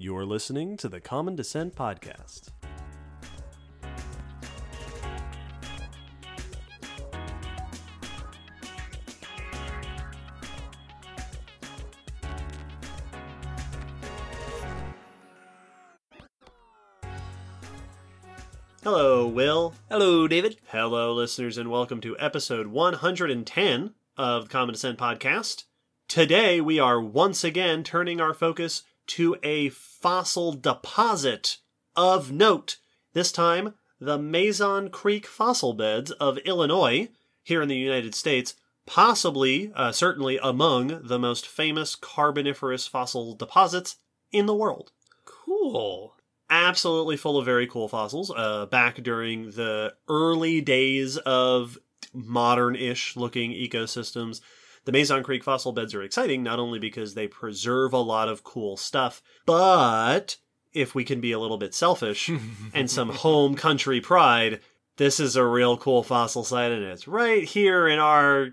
You're listening to the Common Descent Podcast. Hello, Will. Hello, David. Hello, listeners, and welcome to episode 110 of the Common Descent Podcast. Today, we are once again turning our focus to a fossil deposit of note. This time, the Mazon Creek fossil beds of Illinois, here in the United States, possibly, uh, certainly among the most famous carboniferous fossil deposits in the world Cool. absolutely full of very cool fossils. Uh, back during the early days of modern-ish looking ecosystems, the Mazon Creek fossil beds are exciting not only because they preserve a lot of cool stuff, but if we can be a little bit selfish and some home country pride, this is a real cool fossil site, and it's right here in our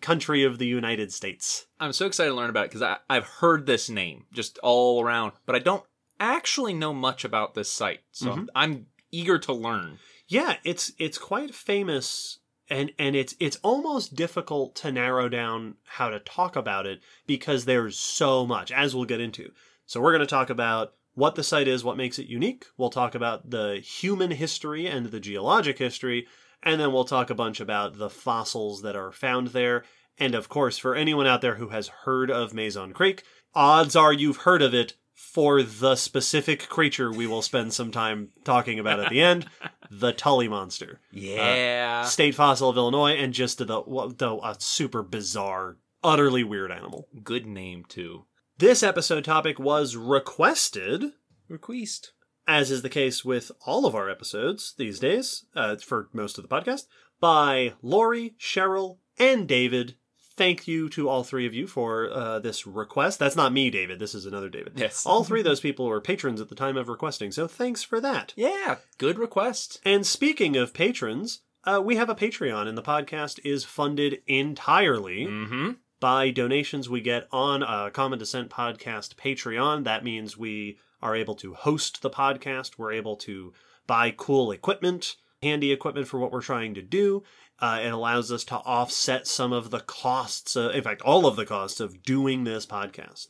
country of the United States. I'm so excited to learn about it because I've heard this name just all around, but I don't actually know much about this site. So I'm, I'm eager to learn. Yeah, it's it's quite famous and and it's it's almost difficult to narrow down how to talk about it because there's so much as we'll get into. So we're going to talk about what the site is, what makes it unique. We'll talk about the human history and the geologic history, and then we'll talk a bunch about the fossils that are found there. And of course, for anyone out there who has heard of Mazon Creek, odds are you've heard of it for the specific creature we will spend some time talking about at the end, the Tully monster. Yeah. State fossil of Illinois, and just the, the a super bizarre, utterly weird animal. Good name, too. This episode topic was requested, Request. as is the case with all of our episodes these days, uh, for most of the podcast, by Lori, Cheryl, and David. Thank you to all three of you for uh, this request. That's not me, David. This is another David. Yes. All three of those people were patrons at the time of requesting, so thanks for that. Yeah. Good request. And speaking of patrons, uh, we have a Patreon, and the podcast is funded entirely Mm-hmm. by donations we get on a Common Descent Podcast Patreon. That means we are able to host the podcast, we're able to buy cool equipment, handy equipment for what we're trying to do. Uh, it allows us to offset some of the costs, uh, in fact, all of the costs of doing this podcast.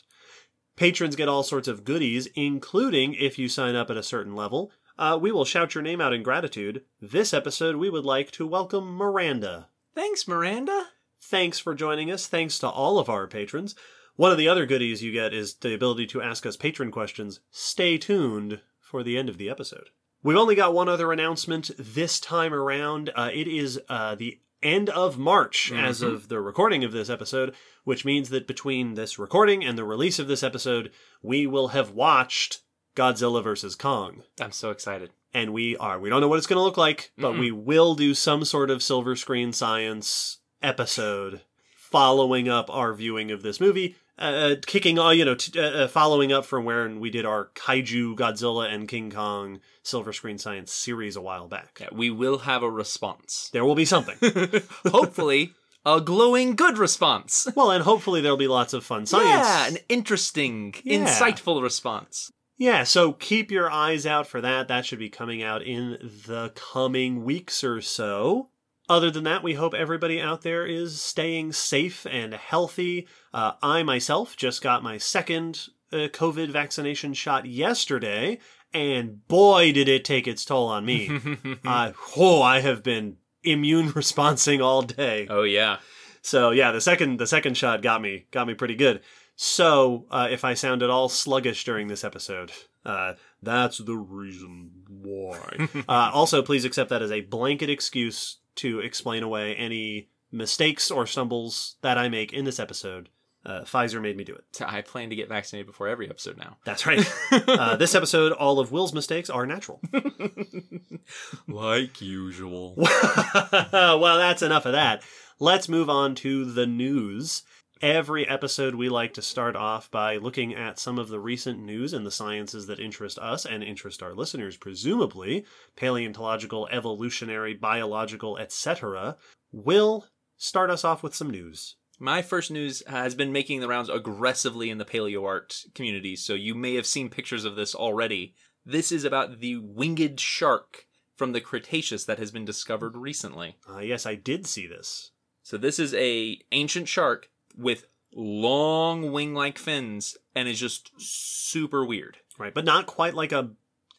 Patrons get all sorts of goodies, including if you sign up at a certain level. Uh, we will shout your name out in gratitude. This episode, we would like to welcome Miranda. Thanks, Miranda. Thanks for joining us. Thanks to all of our patrons. One of the other goodies you get is the ability to ask us patron questions. Stay tuned for the end of the episode. We've only got one other announcement this time around. Uh, it is uh, the end of March as of the recording of this episode, which means that between this recording and the release of this episode, we will have watched Godzilla vs. Kong I'm so excited. and we are we don't know what it's going to look like but we will do some sort of silver screen science episode following up our viewing of this movie uh, kicking all you know t- uh, uh, following up from where we did our kaiju godzilla and king kong silver screen science series a while back Yeah, we will have a response. there will be something Hopefully, a glowing good response. well and hopefully there'll be lots of fun science Yeah, an interesting, Yeah. insightful response. Yeah, so keep your eyes out for that. That should be coming out in the coming weeks or so. Other than that, we hope everybody out there is staying safe and healthy. Uh, I myself just got my second uh, COVID vaccination shot yesterday, and boy, did it take its toll on me. uh, whoa, I have been immune responding all day. oh yeah. So yeah, the second the second shot got me got me pretty good. So uh, if I sound at all sluggish during this episode, uh, that's the reason why. uh, also, please accept that as a blanket excuse to explain away any mistakes or stumbles that I make in this episode. Uh, Pfizer made me do it. I plan to get vaccinated before every episode now. That's right. uh, this episode, all of Will's mistakes are natural. like usual. well, that's enough of that. Let's move on to the news. Every episode, we like to start off by looking at some of the recent news in the sciences that interest us and interest our listeners, presumably paleontological, evolutionary, biological, etc. Will start us off with some news. My first news has been making the rounds aggressively in the paleo art community, so you may have seen pictures of this already. This is about the winged shark from the Cretaceous that has been discovered recently. Uh, yes, I did see this. So this is a ancient shark with long wing-like fins and is just super weird. Right, but not quite like a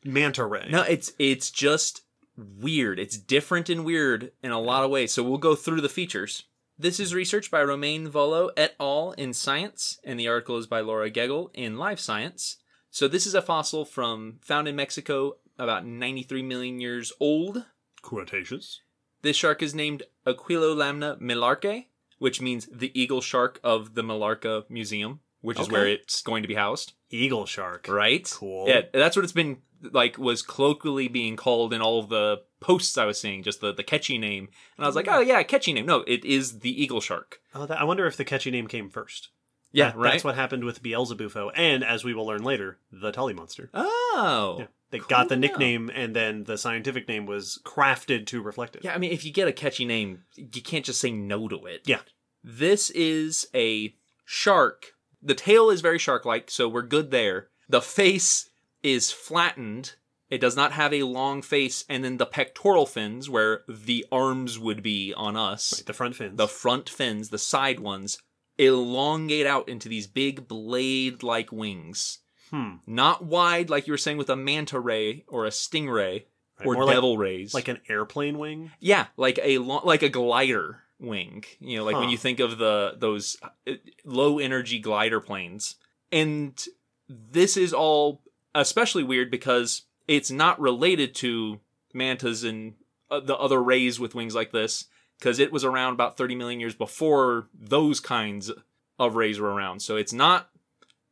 manta ray. No, it's it's just weird. It's different and weird in a lot of ways. So we'll go through the features. This is research by Romain Vullo et al. in Science, and the article is by Laura Geggel in Live Science. So this is a fossil from found in Mexico, about 93 million years old. Cretaceous. This shark is named Aquilolamna millarcae, which means the eagle shark of the Millarca Museum, which is Okay. where it's going to be housed. Eagle shark. Right? Cool. Yeah, that's what it's been like was colloquially being called in all of the posts I was seeing, just the, the catchy name. And I was like, hmm. oh yeah, catchy name. No, it is the eagle shark. Oh, that, I wonder if the catchy name came first. Yeah, That- right. That's what happened with Beelzebufo, and as we will learn later, the Tully monster. Oh. Yeah. They Cool got the to know. nickname, and then the scientific name was crafted to reflect it. Yeah, I mean, if you get a catchy name, you can't just say no to it. Yeah. This is a shark. The tail is very shark like, so we're good there. The face is flattened. It does not have a long face, and then the pectoral fins, where the arms would be on us, The front fins. the front fins, the side ones, elongate out into these big blade like wings. Hmm. Not wide, like you were saying with a manta ray or a stingray Right, or more like- devil rays. Like an airplane wing. Yeah, like a lo- like a glider wing. You know, like when you think of the those uh, low energy glider planes. And this is all especially weird because it's not related to mantas and uh, the other rays with wings like this because it was around about 30 million years before those kinds of rays were around. So it's not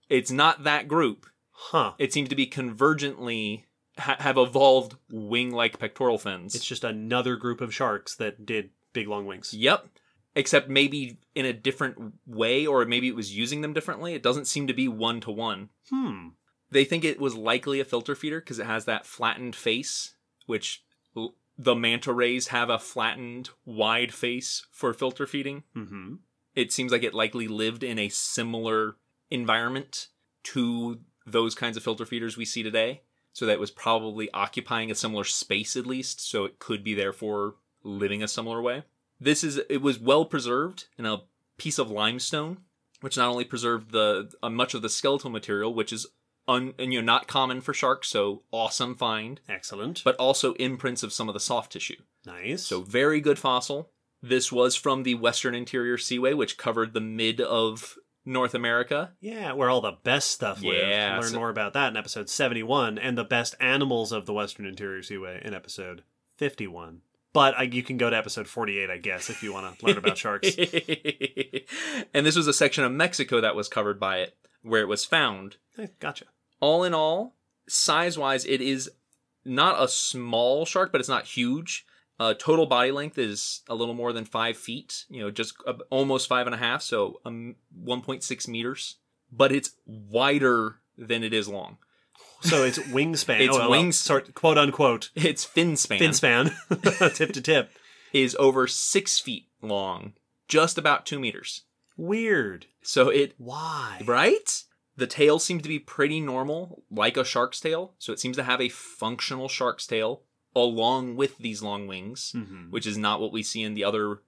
it's not that group. Huh. It seems to be convergently ha- have evolved wing-like pectoral fins. It's just another group of sharks that did big long wings. Yep. Except maybe in a different way, or maybe it was using them differently. It doesn't seem to be one to one. Hmm. They think it was likely a filter feeder because it has that flattened face, which l- the manta rays have a flattened, wide face for filter feeding. Mm-hmm. It seems like it likely lived in a similar environment to those kinds of filter feeders we see today. So that was probably occupying a similar space at least, so it could be therefore living a similar way. This is it was well preserved in a piece of limestone, which not only preserved the uh, much of the skeletal material, which is un, and, you know not common for sharks, so awesome find, Excellent. but also imprints of some of the soft tissue. nice. So very good fossil. This was from the Western Interior Seaway, which covered the mid of North America. yeah, where all the best stuff live. Yeah, Learn so- more about that in episode 71, and the best animals of the Western Interior Seaway in episode 51. But I, you can go to episode 48, I guess, if you want to learn about sharks. and this was a section of Mexico that was covered by it, where it was found. Eh, gotcha. All in all, size wise, it is not a small shark, but it's not huge. Uh, total body length is a little more than five feet, you know, just uh, almost five and a half, so um, 1.6 meters. But it's wider than it is long. So it's wingspan. It's oh, wings- Sort, quote unquote. Its fin span, Fin span. tip to tip. is over six feet long, just about two meters. Weird. So it Why? Right? The tail seems to be pretty normal, like a shark's tail. So it seems to have a functional shark's tail along with these long wings, Mhm. which is not what we see in the other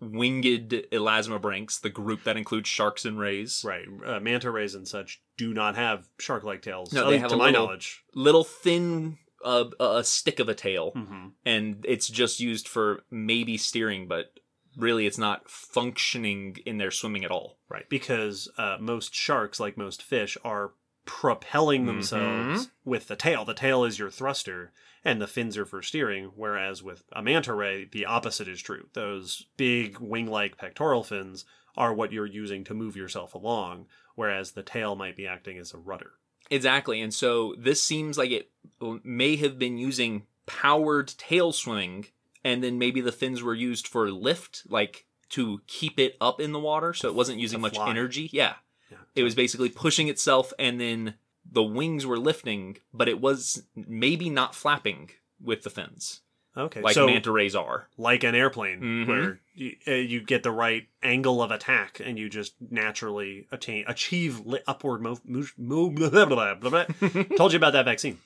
winged elasmobranchs, the group that includes sharks and rays. Right. Uh, manta rays and such do not have shark like tails. No, they have to a my little- knowledge. Little thin, uh, a stick of a tail, hmm and it's just used for maybe steering, but really it's not functioning in their swimming at all. Right. Because uh, most sharks, like most fish, are propelling Mm-hmm. themselves with the tail. The tail is your thruster, and the fins are for steering. Whereas with a manta ray, the opposite is true. Those big wing like pectoral fins are what you're using to move yourself along, whereas the tail might be acting as a rudder. Exactly. And so this seems like it may have been using powered tail swimming, and then maybe the fins were used for lift, like to keep it up in the water. So it wasn't using much energy. Yeah. It was basically pushing itself, and then the wings were lifting, but it was maybe not flapping with the fins. Okay, like so manta rays are. like an airplane, Mhm. where you, uh, you get the right angle of attack, and you just naturally attain achieve li- upward move. blah, blah, blah. Told you about that vaccine.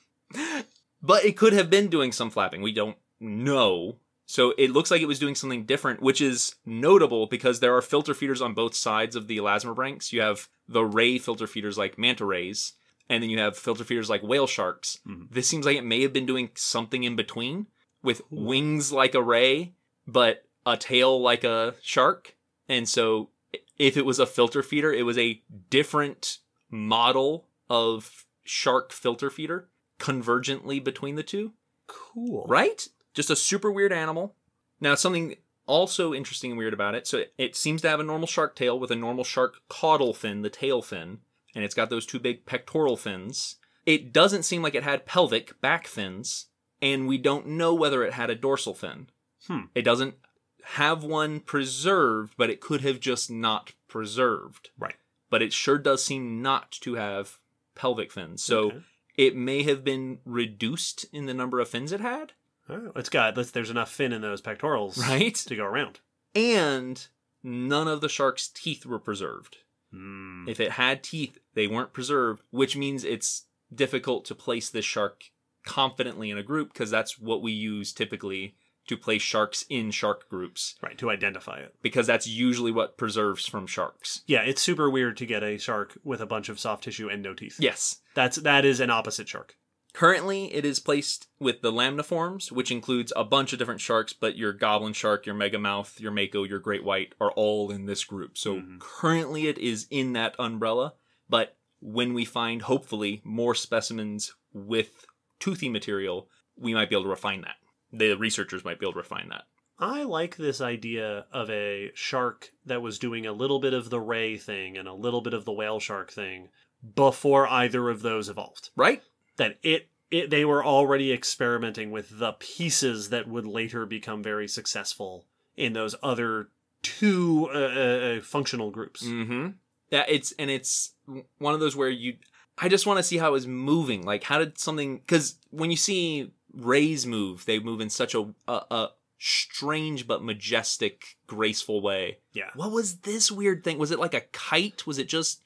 But it could have been doing some flapping. We don't know. So it looks like it was doing something different, which is notable because there are filter feeders on both sides of the elasmobranchs. You have the ray filter feeders like manta rays, and then you have filter feeders like whale sharks. Mhm. This seems like it may have been doing something in between with wings like a ray, but a tail like a shark. And so if it was a filter feeder, it was a different model of shark filter feeder convergently between the two, Cool. right? Just a super weird animal. Now, something also interesting and weird about it. So it, it seems to have a normal shark tail with a normal shark caudal fin, the tail fin, and it's got those two big pectoral fins. It doesn't seem like it had pelvic back fins, and we don't know whether it had a dorsal fin. Hmm. It doesn't have one preserved, but it could have just not preserved. Right. But it sure does seem not to have pelvic fins. So Okay. it may have been reduced in the number of fins it had, Oh, it's got. let's- There's enough fin in those pectorals, right? to go around. And none of the shark's teeth were preserved. Hmm. If it had teeth, they weren't preserved, which means it's difficult to place this shark confidently in a group because that's what we use typically to place sharks in shark groups Right to identify it. because that's usually what preserves from sharks. Yeah, it's super weird to get a shark with a bunch of soft tissue and no teeth. Yes. That's that is an opposite shark. Currently, it is placed with the lamniforms, which includes a bunch of different sharks, but your goblin shark, your megamouth, your mako, your great white are all in this group. So Mhm. currently, it is in that umbrella. But when we find, hopefully, more specimens with toothy material, we might be able to refine that. The researchers might be able to refine that. I like this idea of a shark that was doing a little bit of the ray thing and a little bit of the whale shark thing before either of those evolved. Right? That it it they were already experimenting with the pieces that would later become very successful in those other two uh, uh, uh, functional groups. Mm-hmm. Yeah, it's and it's one of those where you. I just want to see how it was moving. Like, how did something? Because when you see rays move, they move in such a, a a strange but majestic, graceful way. Yeah. What was this weird thing? Was it like a kite? Was it just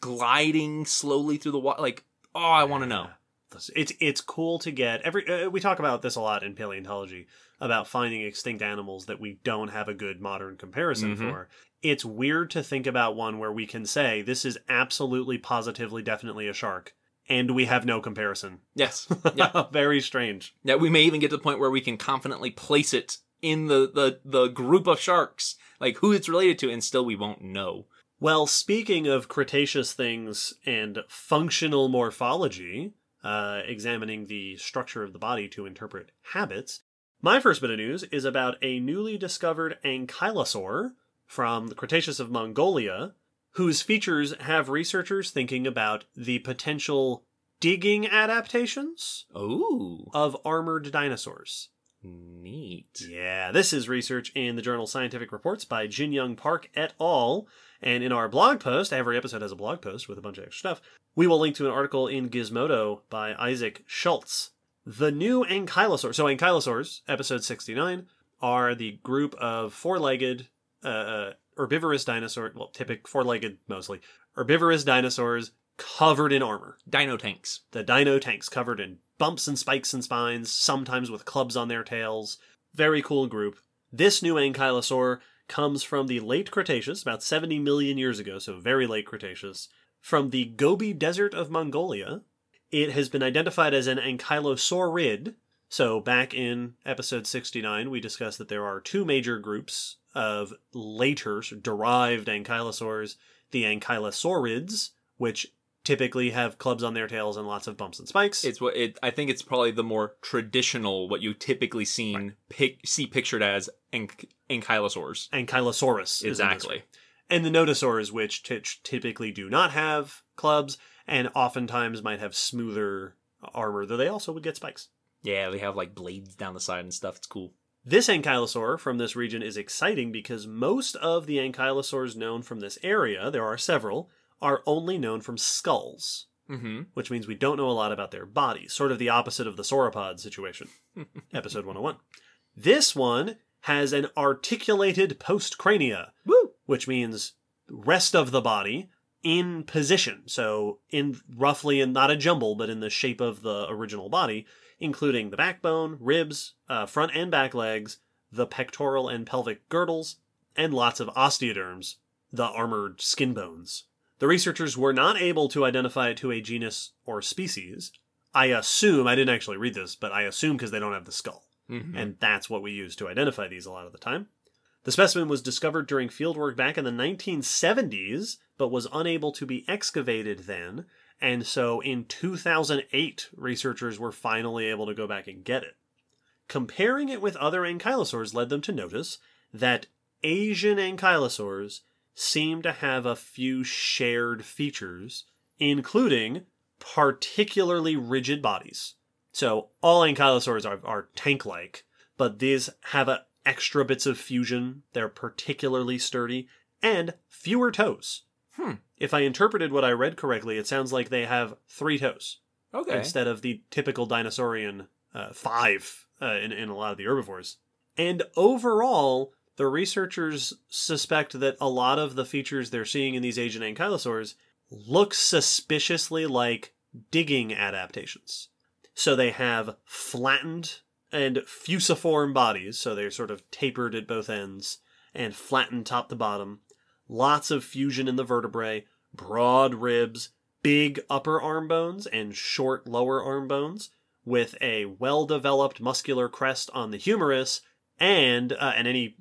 gliding slowly through the water? Like, oh, I want to know. It's it's cool to get every. Uh, we talk about this a lot in paleontology about finding extinct animals that we don't have a good modern comparison Mhm. for. It's weird to think about one where we can say this is absolutely, positively, definitely a shark, and we have no comparison. Yes. Yeah. very strange. Yeah, we may even get to the point where we can confidently place it in the, the, the group of sharks, like who it's related to, and still we won't know. Well, speaking of Cretaceous things and functional morphology, uh, examining the structure of the body to interpret habits, my first bit of news is about a newly discovered ankylosaur from the Cretaceous of Mongolia, whose features have researchers thinking about the potential digging adaptations Oh, of armored dinosaurs. neat. Yeah, this is research in the journal Scientific Reports by Jin Young Park et al. And in our blog post, every episode has a blog post with a bunch of extra stuff. We will link to an article in Gizmodo by Isaac Schultz. The new ankylosaur. So, ankylosaurs, episode 69, are the group of four legged, uh, uh, herbivorous dinosaurs, well, typic four legged mostly, herbivorous dinosaurs covered in armor Dino tanks. the dino tanks covered in bumps and spikes and spines, sometimes with clubs on their tails. Very cool group. This new ankylosaur comes from the late Cretaceous, about 70 million years ago, so very late Cretaceous, from the Gobi Desert of Mongolia. It has been identified as an ankylosaurid. So, back in episode 69, we discussed that there are two major groups of later derived ankylosaurs the ankylosaurids, which typically have clubs on their tails and lots of bumps and spikes. It's what it. I think it's probably the more traditional, what you typically seen pic, see pictured as ank, ankylosaurs. Ankylosaurus. Exactly. And the nodosaurs, which t- typically do not have clubs and oftentimes might have smoother armor, though they also would get spikes. Yeah, they have like blades down the side and stuff. It's cool. This ankylosaur from this region is exciting because most of the ankylosaurs known from this area, there are several, are only known from skulls. Mm-hmm. which means we don't know a lot about their bodies, sort of the opposite of the sauropod situation. Episode 101. This one has an articulated postcrania, Woo! Which means rest of the body in position. So in roughly in not a jumble, but in the shape of the original body, including the backbone, ribs, uh, front and back legs, the pectoral and pelvic girdles, and lots of osteoderms, the armored skin bones. The researchers were not able to identify it to a genus or species. I assume, I didn't actually read this, but I assume because they don't have the skull. Mhm. And that's what we use to identify these a lot of the time. The specimen was discovered during fieldwork back in the 1970s, but was unable to be excavated then. And so in 2008, researchers were finally able to go back and get it. Comparing it with other ankylosaurs led them to notice that Asian ankylosaurs seem to have a few shared features, including particularly rigid bodies. So all ankylosaurs are, are tank-like, but these have a extra bits of fusion. They're particularly sturdy and fewer toes. Hmm. If I interpreted what I read correctly, it sounds like they have three toes Okay. instead of the typical dinosaurian uh, five uh, in, in a lot of the herbivores. And overall, the researchers suspect that a lot of the features they're seeing in these Asian ankylosaurs look suspiciously like digging adaptations. So they have flattened and fusiform bodies, so they're sort of tapered at both ends and flattened top to bottom. Lots of fusion in the vertebrae, broad ribs, big upper arm bones and short lower arm bones, with a well developed muscular crest on the humerus, and uh, and any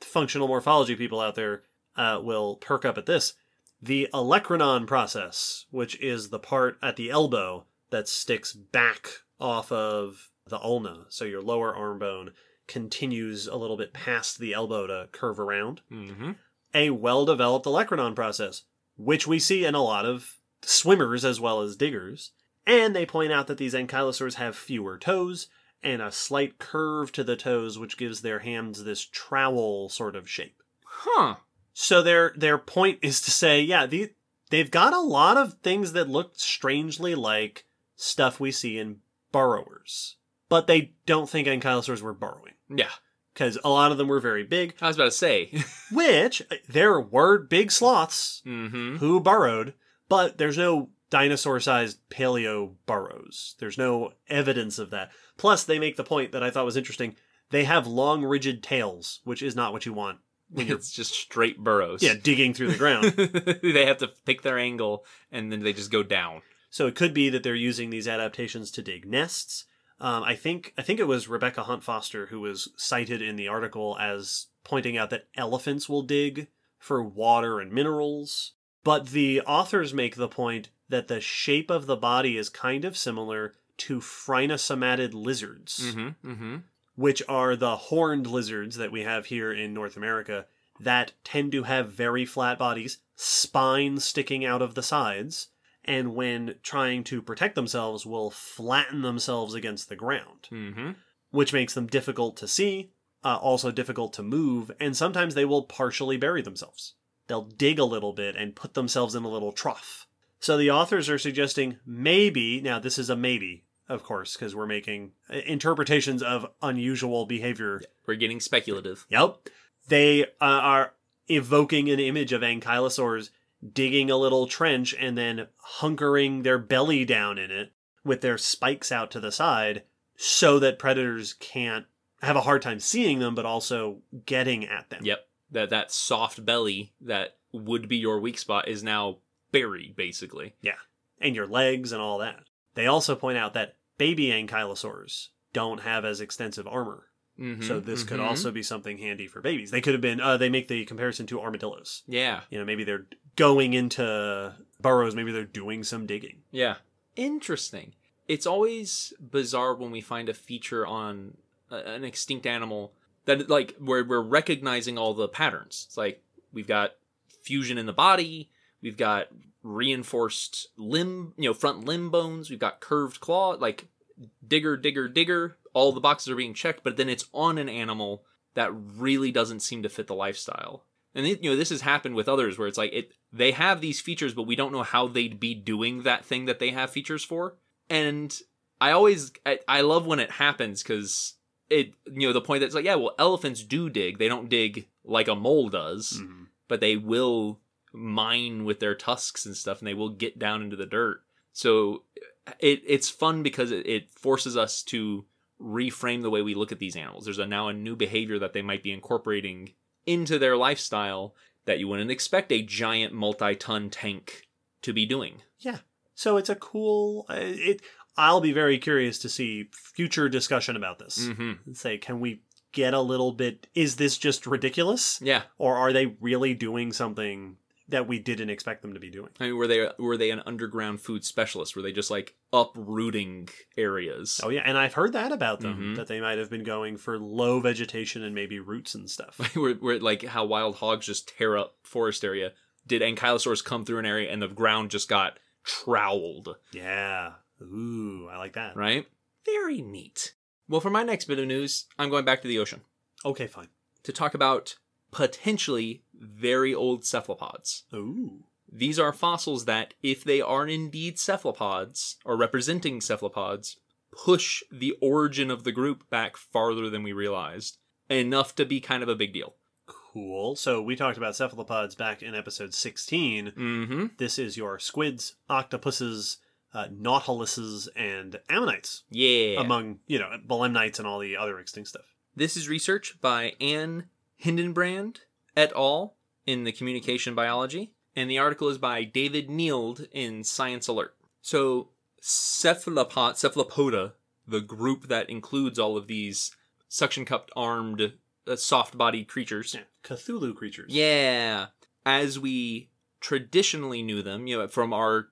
functional morphology people out there uh, will perk up at this. The olecranon process, which is the part at the elbow that sticks back off of the ulna, so your lower arm bone continues a little bit past the elbow to curve around. Mm-hmm. A well developed olecranon process, which we see in a lot of swimmers as well as diggers. And they point out that these ankylosaurs have fewer toes and a slight curve to the toes, which gives their hands this trowel sort of shape. Huh. So their their point is to say, yeah, the, they've got a lot of things that look strangely like stuff we see in burrowers, but they don't think ankylosaurs were burrowing Yeah. because a lot of them were very big. I was about to say. Which there were big sloths mm-hmm. who burrowed, but there's no dinosaur-sized paleo burrows. There's no evidence of that. Plus, they make the point that I thought was interesting. They have long, rigid tails, which is not what you want when you're It's just straight burrows. yeah digging through the ground. they have to pick their angle and then they just go down. So it could be that they're using these adaptations to dig nests. Um, I think I think it was Rebecca Hunt Foster who was cited in the article as pointing out that elephants will dig for water and minerals. But the authors make the point that the shape of the body is kind of similar to phrynosomatid lizards, Mm-hmm. Mm-hmm. which are the horned lizards that we have here in North America that tend to have very flat bodies, spines sticking out of the sides, and when trying to protect themselves will flatten themselves against the ground, Mm-hmm. which makes them difficult to see, uh, also difficult to move, and sometimes they will partially bury themselves. They'll dig a little bit and put themselves in a little trough. So the authors are suggesting maybe, now this is a maybe, of course, because we're making uh, interpretations of unusual behavior We're getting speculative. Yep. They uh, are evoking an image of ankylosaurs digging a little trench and then hunkering their belly down in it with their spikes out to the side so that predators can't have a hard time seeing them but also getting at them. Yep. That that soft belly that would be your weak spot is now buried, basically. Yeah. And your legs and all that. They also point out that baby ankylosaurs don't have as extensive armor. Mm-hmm. So this could Mhm. also be something handy for babies. They could have been uh, they make the comparison to armadillos. Yeah. You know, maybe they're going into burrows, maybe they're doing some digging. Yeah. Interesting. It's always bizarre when we find a feature on a, an extinct animal that like where we're recognizing all the patterns. It's like we've got fusion in the body, we've got reinforced limb, you know, front limb bones, we've got curved claw, like digger, digger, digger. All the boxes are being checked, but then it's on an animal that really doesn't seem to fit the lifestyle. And you know, this has happened with others where it's like it they have these features, but we don't know how they'd be doing that thing that they have features for. And I always, I, I love when it happens because it, you know, the point that's like, yeah, well, elephants do dig. They don't dig like a mole does, Mhm. but they will mine with their tusks and stuff, and they will get down into the dirt. So it it's fun because it, it forces us to reframe the way we look at these animals. There's a, now a new behavior that they might be incorporating into their lifestyle that you wouldn't expect a giant multi-ton tank to be doing. Yeah. So it's a cool. uh, It. I'll be very curious to see future discussion about this. Mm-hmm. Say, can we get a little bit? Is this just ridiculous, Yeah, or are they really doing something that we didn't expect them to be doing? I mean, were they were they an underground food specialist? Were they just like uprooting areas? Oh yeah, and I've heard that about them Mhm. that they might have been going for low vegetation and maybe roots and stuff. where, where like how wild hogs just tear up forest area. Did ankylosaurs come through an area and the ground just got troweled? yeah. Ooh, I like that. Right? Very neat. Well, for my next bit of news, I'm going back to the ocean Okay, fine. to talk about potentially very old cephalopods. Ooh. These are fossils that, if they are indeed cephalopods or representing cephalopods, push the origin of the group back farther than we realized, enough to be kind of a big deal. Cool. So we talked about cephalopods back in episode 16. Mm-hmm. This is your squids, octopuses, uh, nautiluses, and ammonites, Yeah. among, you know, belemnites and all the other extinct stuff. This is research by Anne Hildenbrand et al. in the Communication Biology, and the article is by David Nield in Science Alert. So, cephalopod, cephalopoda, the group that includes all of these suction cupped armed, uh, soft bodied creatures. Yeah. Cthulhu creatures. Yeah. As we traditionally knew them, you know, from our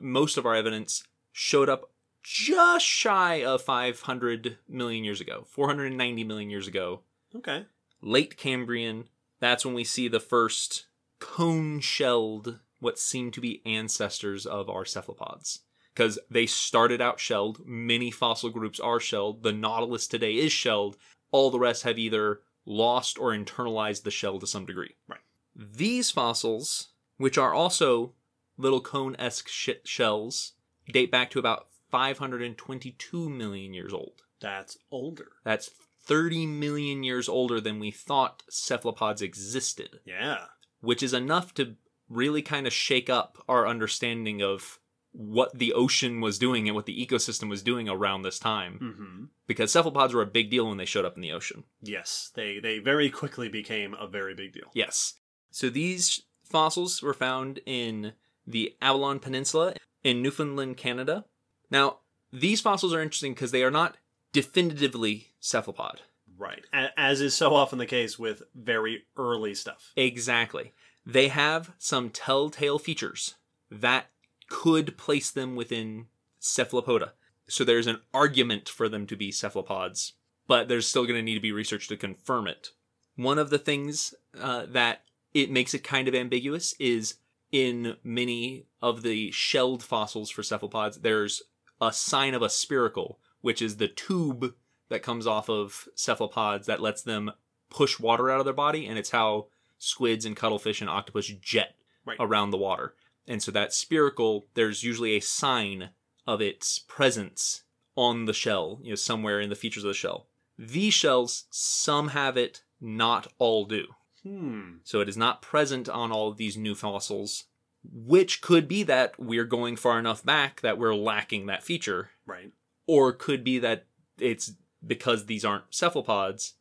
most of our evidence showed up just shy of 500 million years ago, 490 million years ago, Okay. Late Cambrian. That's when we see the first cone shelled, what seem to be ancestors of our cephalopods. Because they started out shelled. Many fossil groups are shelled. The Nautilus today is shelled. All the rest have either lost or internalized the shell to some degree. Right. These fossils, which are also little cone esque sh- shells, date back to about 522 million years old. That's older. That's 30 million years older than we thought cephalopods existed, Yeah. which is enough to really kind of shake up our understanding of what the ocean was doing and what the ecosystem was doing around this time. hmm Because cephalopods were a big deal when they showed up in the ocean. Yes. They they very quickly became a very big deal. Yes. So these fossils were found in the Avalon Peninsula in Newfoundland, Canada. Now, these fossils are interesting because they are not definitively cephalopod. Right. As is so often the case with very early stuff. Exactly. They have some telltale features that could place them within cephalopoda. So there's an argument for them to be cephalopods, but there's still going to need to be research to confirm it. One of the things uh, that it makes it kind of ambiguous is in many of the shelled fossils for cephalopods, there's a sign of a spiracle, which is the tube that comes off of cephalopods that lets them push water out of their body, and it's how squids and cuttlefish and octopus jet Right. around the water. And so that spiracle, there's usually a sign of its presence on the shell, you know, somewhere in the features of the shell. These shells, some have it, not all do. Hmm. So it is not present on all of these new fossils, which could be that we're going far enough back that we're lacking that feature, Right. Or could be that it's because these aren't cephalopods,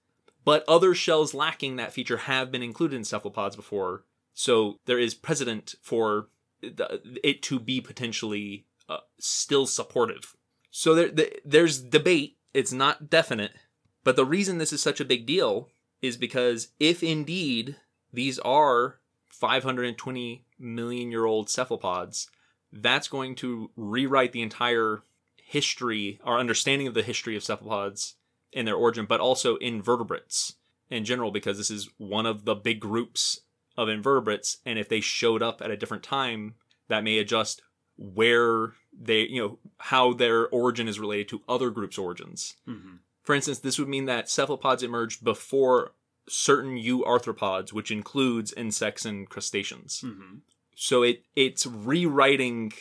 but other shells lacking that feature have been included in cephalopods before. So there is precedent for it to be potentially uh, still supportive. So there, th there's debate. It's not definite, but the reason this is such a big deal is because if indeed these are 520 million year old cephalopods, that's going to rewrite the entire history, our understanding of the history of cephalopods and their origin, but also invertebrates in general, because this is one of the big groups of invertebrates. And if they showed up at a different time, that may adjust where they, you know, how their origin is related to other groups' origins. hmm For instance, this would mean that cephalopods emerged before certain euarthropods, which includes insects and crustaceans. hmm So it it's rewriting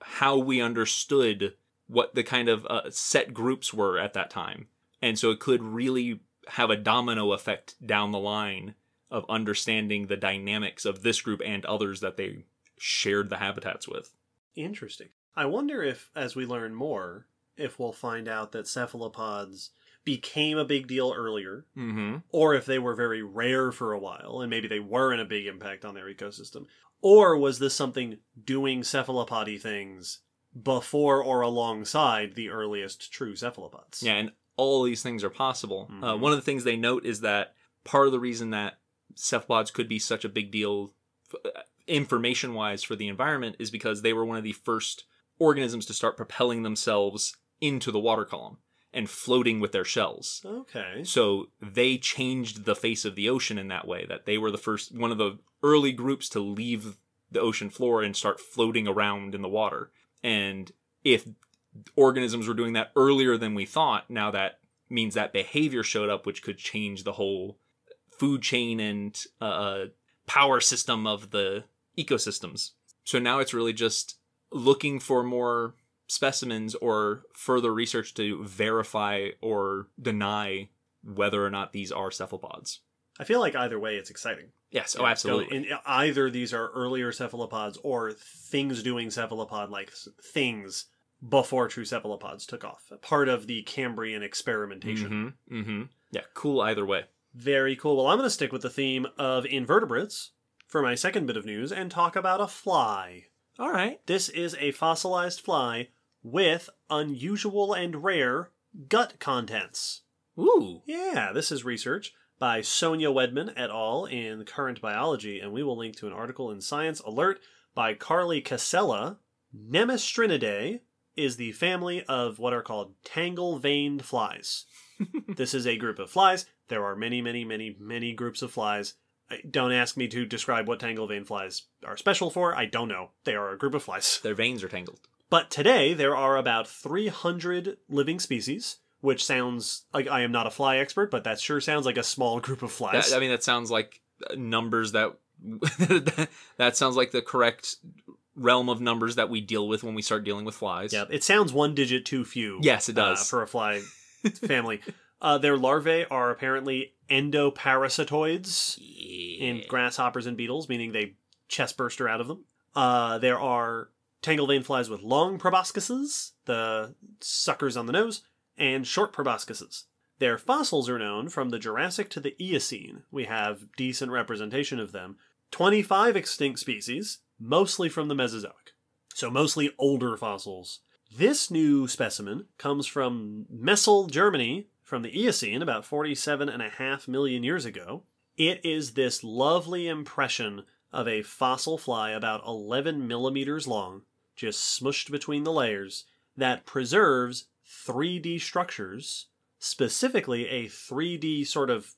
how we understood what the kind of uh, set groups were at that time, and so it could really have a domino effect down the line of understanding the dynamics of this group and others that they shared the habitats with. Interesting. I wonder if, as we learn more, if we'll find out that cephalopods became a big deal earlier, Mm-hmm. or if they were very rare for a while and maybe they weren't a big impact on their ecosystem. Or was this something doing cephalopody things before or alongside the earliest true cephalopods? Yeah, and all these things are possible. Uh, Mhm. one of the things they note is that part of the reason that cephalopods could be such a big deal, information wise, for the environment is because they were one of the first organisms to start propelling themselves into the water column and floating with their shells. Okay. So they changed the face of the ocean in that way. That they were the first, one of the early groups to leave the ocean floor and start floating around in the water. And if organisms were doing that earlier than we thought, now that means that behavior showed up, which could change the whole food chain and uh, power system of the ecosystems. So now it's really just looking for more specimens or further research to verify or deny whether or not these are cephalopods. I feel like either way it's exciting. Yes, oh, absolutely. so in, either these are earlier cephalopods or things doing cephalopod like things before true cephalopods took off. Part of the Cambrian experimentation. hmm hmm Yeah, cool either way. Very cool. Well, I'm going to stick with the theme of invertebrates for my second bit of news and talk about a fly. All right. This is a fossilized fly with unusual and rare gut contents. Ooh. Yeah, this is research by Sonja Wedmann et al. in Current Biology, and we will link to an article in Science Alert by Carly Casella. Nemestrinidae is the family of what are called tangle veined flies. this is a group of flies. There are many, many, many, many groups of flies. Don't ask me to describe what tangle vein flies are special for. I don't know. They are a group of flies. Their veins are tangled. But today there are about 300 living species, which sounds like I am not a fly expert, but that sure sounds like a small group of flies. That, I mean, that sounds like uh, numbers that. that sounds like the correct realm of numbers that we deal with when we start dealing with flies. yeah, it sounds one digit too few. Yes, it does. uh, for a fly family. Uh, their larvae are apparently endoparasitoids in grasshoppers and beetles, meaning they chest burster out of them. Uh, there are tangle vein flies with long proboscises, the suckers on the nose, and short proboscises. Their fossils are known from the Jurassic to the Eocene. We have decent representation of them. 25 extinct species, mostly from the Mesozoic. So mostly older fossils. This new specimen comes from Messel, Germany, from the Eocene about 47 and a half million years ago. It is this lovely impression of a fossil fly about 11 millimeters long, just smushed between the layers, that preserves 3D structures, specifically a 3D sort of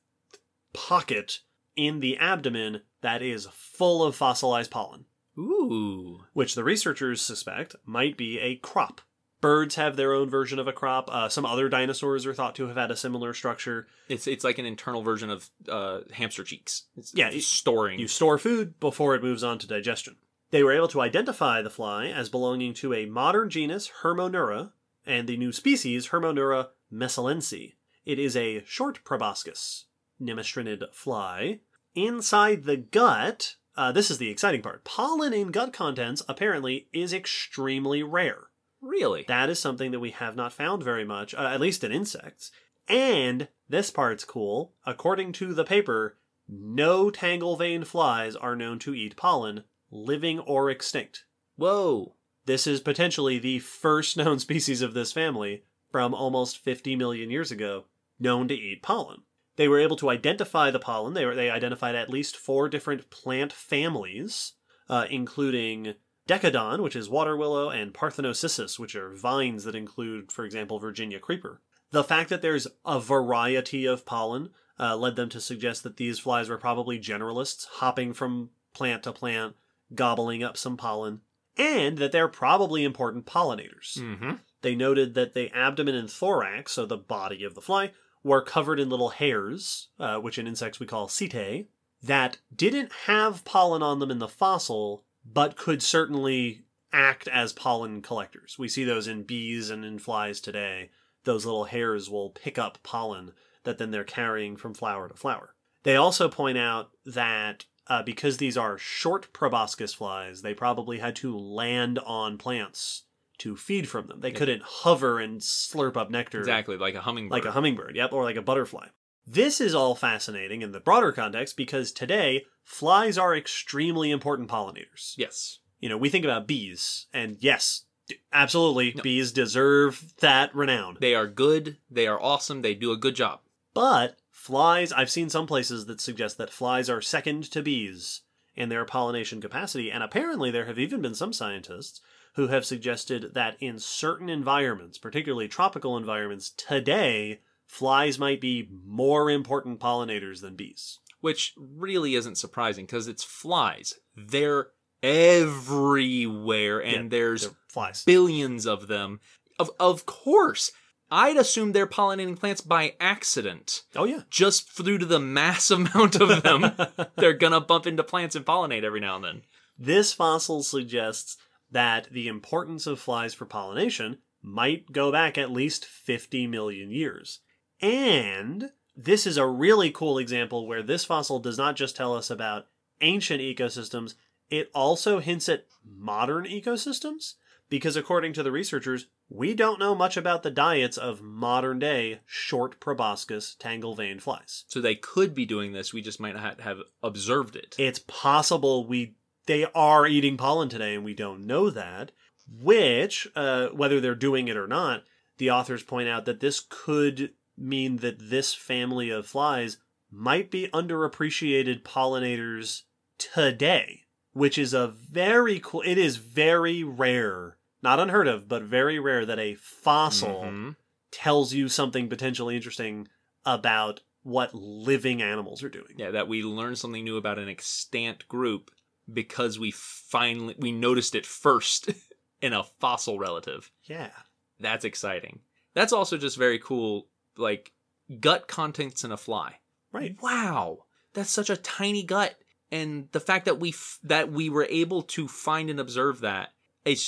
pocket in the abdomen that is full of fossilized pollen, Ooh. which the researchers suspect might be a crop. Birds have their own version of a crop. Uh, some other dinosaurs are thought to have had a similar structure. It's it's like an internal version of uh, hamster cheeks. It's Yeah, it- storing. You store food before it moves on to digestion. They were able to identify the fly as belonging to a modern genus Hirmoneura and the new species Hirmoneura messelensi. It is a short proboscis nemestrinid fly. Inside the gut, uh, this is the exciting part. Pollen in gut contents apparently is extremely rare. really? That is something that we have not found very much, uh, at least in insects. And this part's cool. According to the paper, no tangle vein flies are known to eat pollen, living or extinct. Whoa. This is potentially the first known species of this family from almost 50 million years ago known to eat pollen. They were able to identify the pollen. They, were, they identified at least four different plant families, uh, including Decodon, which is water willow, and Parthenocissus, which are vines that include, for example, Virginia creeper. The fact that there's a variety of pollen uh, led them to suggest that these flies were probably generalists, hopping from plant to plant, gobbling up some pollen, and that they're probably important pollinators. Mm-hmm. They noted that the abdomen and thorax, so the body of the fly, were covered in little hairs, uh, which in insects we call setae, that didn't have pollen on them in the fossil, but could certainly act as pollen collectors. We see those in bees and in flies today. Those little hairs will pick up pollen that then they're carrying from flower to flower. They also point out that uh, because these are short proboscis flies, they probably had to land on plants to feed from them. They couldn't hover and slurp up nectar Exactly, like a hummingbird. like a hummingbird, yep, or like a butterfly. This is all fascinating in the broader context because today flies are extremely important pollinators. Yes. You know, we think about bees, and yes, absolutely, No. bees deserve that renown. They are good. They are awesome. They do a good job. But flies, I've seen some places that suggest that flies are second to bees in their pollination capacity, and apparently there have even been some scientists who have suggested that in certain environments, particularly tropical environments, today flies might be more important pollinators than bees. Which really isn't surprising because it's flies. They're everywhere and Yeah, there's flies. billions of them. Of of course. I'd assume they're pollinating plants by accident. Oh yeah. Just through to the mass amount of them, they're gonna bump into plants and pollinate every now and then. This fossil suggests that the importance of flies for pollination might go back at least 50 million years. And this is a really cool example where this fossil does not just tell us about ancient ecosystems, it also hints at modern ecosystems. Because according to the researchers, we don't know much about the diets of modern day short proboscis tangle veined flies. So they could be doing this. We just might not have observed it. it's possible we they are eating pollen today and we don't know that which uh, whether they're doing it or not the authors point out that this could mean that this family of flies might be underappreciated pollinators today which is a very cool it is very rare not unheard of but very rare that a fossil Mhm. tells you something potentially interesting about what living animals are doing Yeah, that we learned something new about an extant group because we finally we noticed it first in a fossil relative. yeah That's exciting. That's also just very cool like gut contents in a fly. right Wow. That's such a tiny gut and the fact that we f- that we were able to find and observe that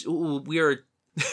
we are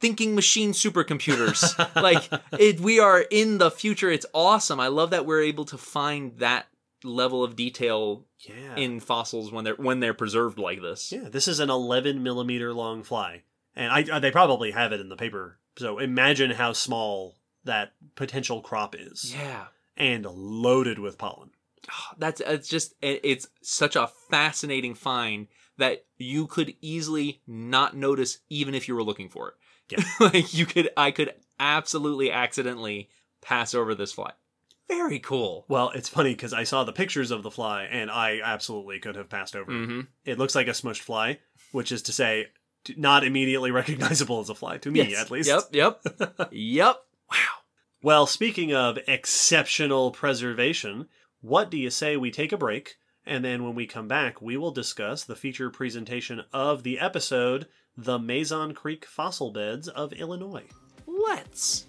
thinking machine supercomputers. like it we are in the future. It's awesome. I love that we're able to find that level of detail Yeah. in fossils when they're when they're preserved like this. yeah, this is an 11 millimeter long fly. And I, they probably have it in the paper. So imagine how small that potential crop is. Yeah. And loaded with pollen. Ah, that's it's just it- it's such a fascinating find that you could easily not notice even if you were looking for it. Yeah. like you could I could absolutely accidentally pass over this fly. Very cool. Well, it's funny because I saw the pictures of the fly and I absolutely could have passed over. it. Mm-hmm. It looks like a smushed fly, which is to say, not immediately recognizable as a fly, to me Yes. at least. Yep, yep. yep. Wow. Well, speaking of exceptional preservation, what do you say we take a break? And then when we come back, we will discuss the feature presentation of the episode, The Mazon Creek Fossil Beds of Illinois. Let's.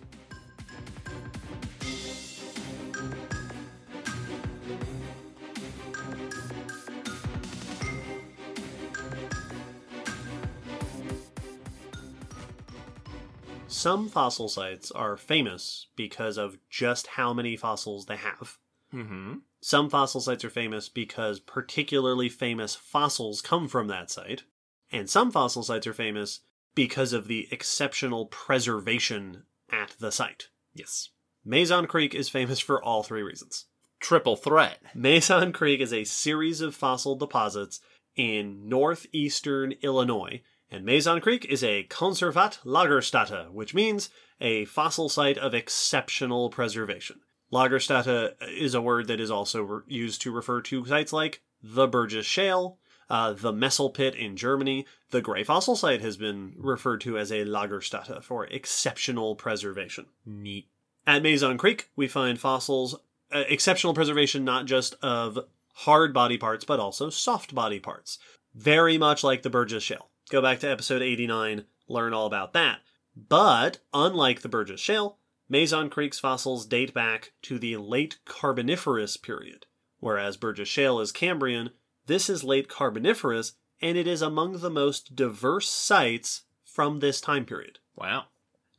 Some fossil sites are famous because of just how many fossils they have. Mm-hmm. Some fossil sites are famous because particularly famous fossils come from that site. And some fossil sites are famous because of the exceptional preservation at the site. Yes. Mazon Creek is famous for all three reasons. Triple threat. Mazon Creek is a series of fossil deposits in northeastern Illinois, and Mazon Creek is a Konservat Lagerstätte, which means a fossil site of exceptional preservation. Lagerstätte is a word that is also re- used to refer to sites like the Burgess Shale, uh, the Messel Pit in Germany. The Gray Fossil Site has been referred to as a Lagerstätte for exceptional preservation. Neat. At Mazon Creek, we find fossils, uh, exceptional preservation not just of hard body parts, but also soft body parts. Very much like the Burgess Shale. Go back to episode 89, learn all about that. But, unlike the Burgess Shale, Mazon Creek's fossils date back to the late Carboniferous period. Whereas Burgess Shale is Cambrian, this is late Carboniferous and it is among the most diverse sites from this time period. Wow.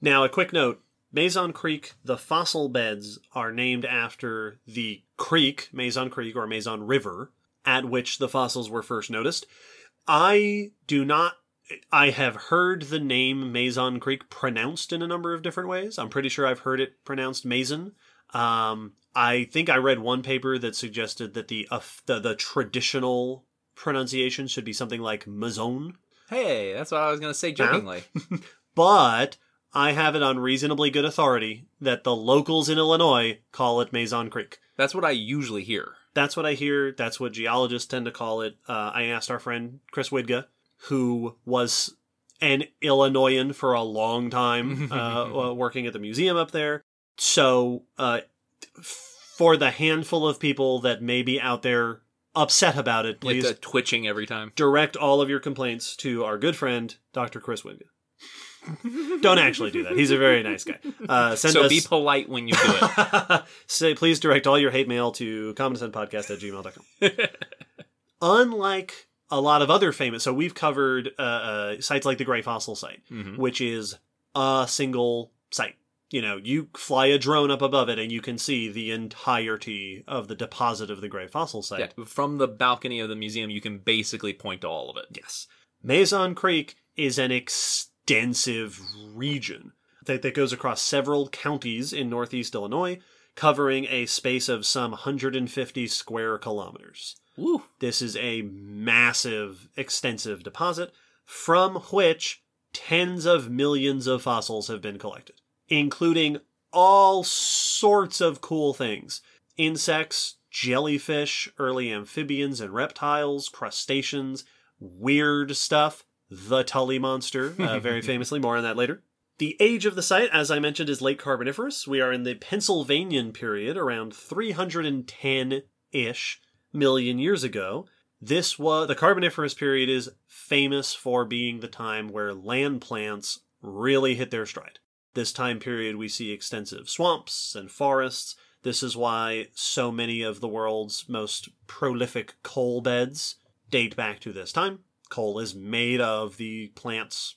Now, a quick note Mazon Creek, the fossil beds are named after the creek, Mazon Creek or Mazon River, at which the fossils were first noticed. I do not. I have heard the name Mazon Creek pronounced in a number of different ways. I'm pretty sure I've heard it pronounced Mason. Um, I think I read one paper that suggested that the uh, the, the traditional pronunciation should be something like Mazone, Hey, that's what I was going to say jokingly. but I have it on reasonably good authority that the locals in Illinois call it Mazon Creek. That's what I usually hear. That's what I hear. That's what geologists tend to call it. Uh, I asked our friend Chris Widga, who was an Illinoisan for a long time, uh, uh, working at the museum up there. So, uh, for the handful of people that may be out there upset about it, Like please the twitching every time. direct all of your complaints to our good friend Dr. Chris Widga. Don't actually do that. He's a very nice guy. Uh, send So us. be polite when you do it. Say, please direct all your hate mail to commondescentpodcast at gmail.com. Unlike a lot of other famous, so we've covered uh, uh, sites like the Gray Fossil site, Mhm. which is a single site. You know, you fly a drone up above it and you can see the entirety of the deposit of the Gray Fossil site. Yeah, from the balcony of the museum, you can basically point to all of it. Yes. Mazon Creek is an extensive region that, that goes across several counties in northeast Illinois, covering a space of some 150 square kilometers. Woo. This is a massive, extensive deposit from which tens of millions of fossils have been collected, including all sorts of cool things insects, jellyfish, early amphibians and reptiles, crustaceans, weird stuff, the Tully monster, uh, very famously. More on that later. The age of the site, as I mentioned, is late Carboniferous. We are in the Pennsylvanian period, around 310 ish million years ago. This was the Carboniferous period is famous for being the time where land plants really hit their stride. This time period, we see extensive swamps and forests. This is why so many of the world's most prolific coal beds date back to this time. Coal is made of the plants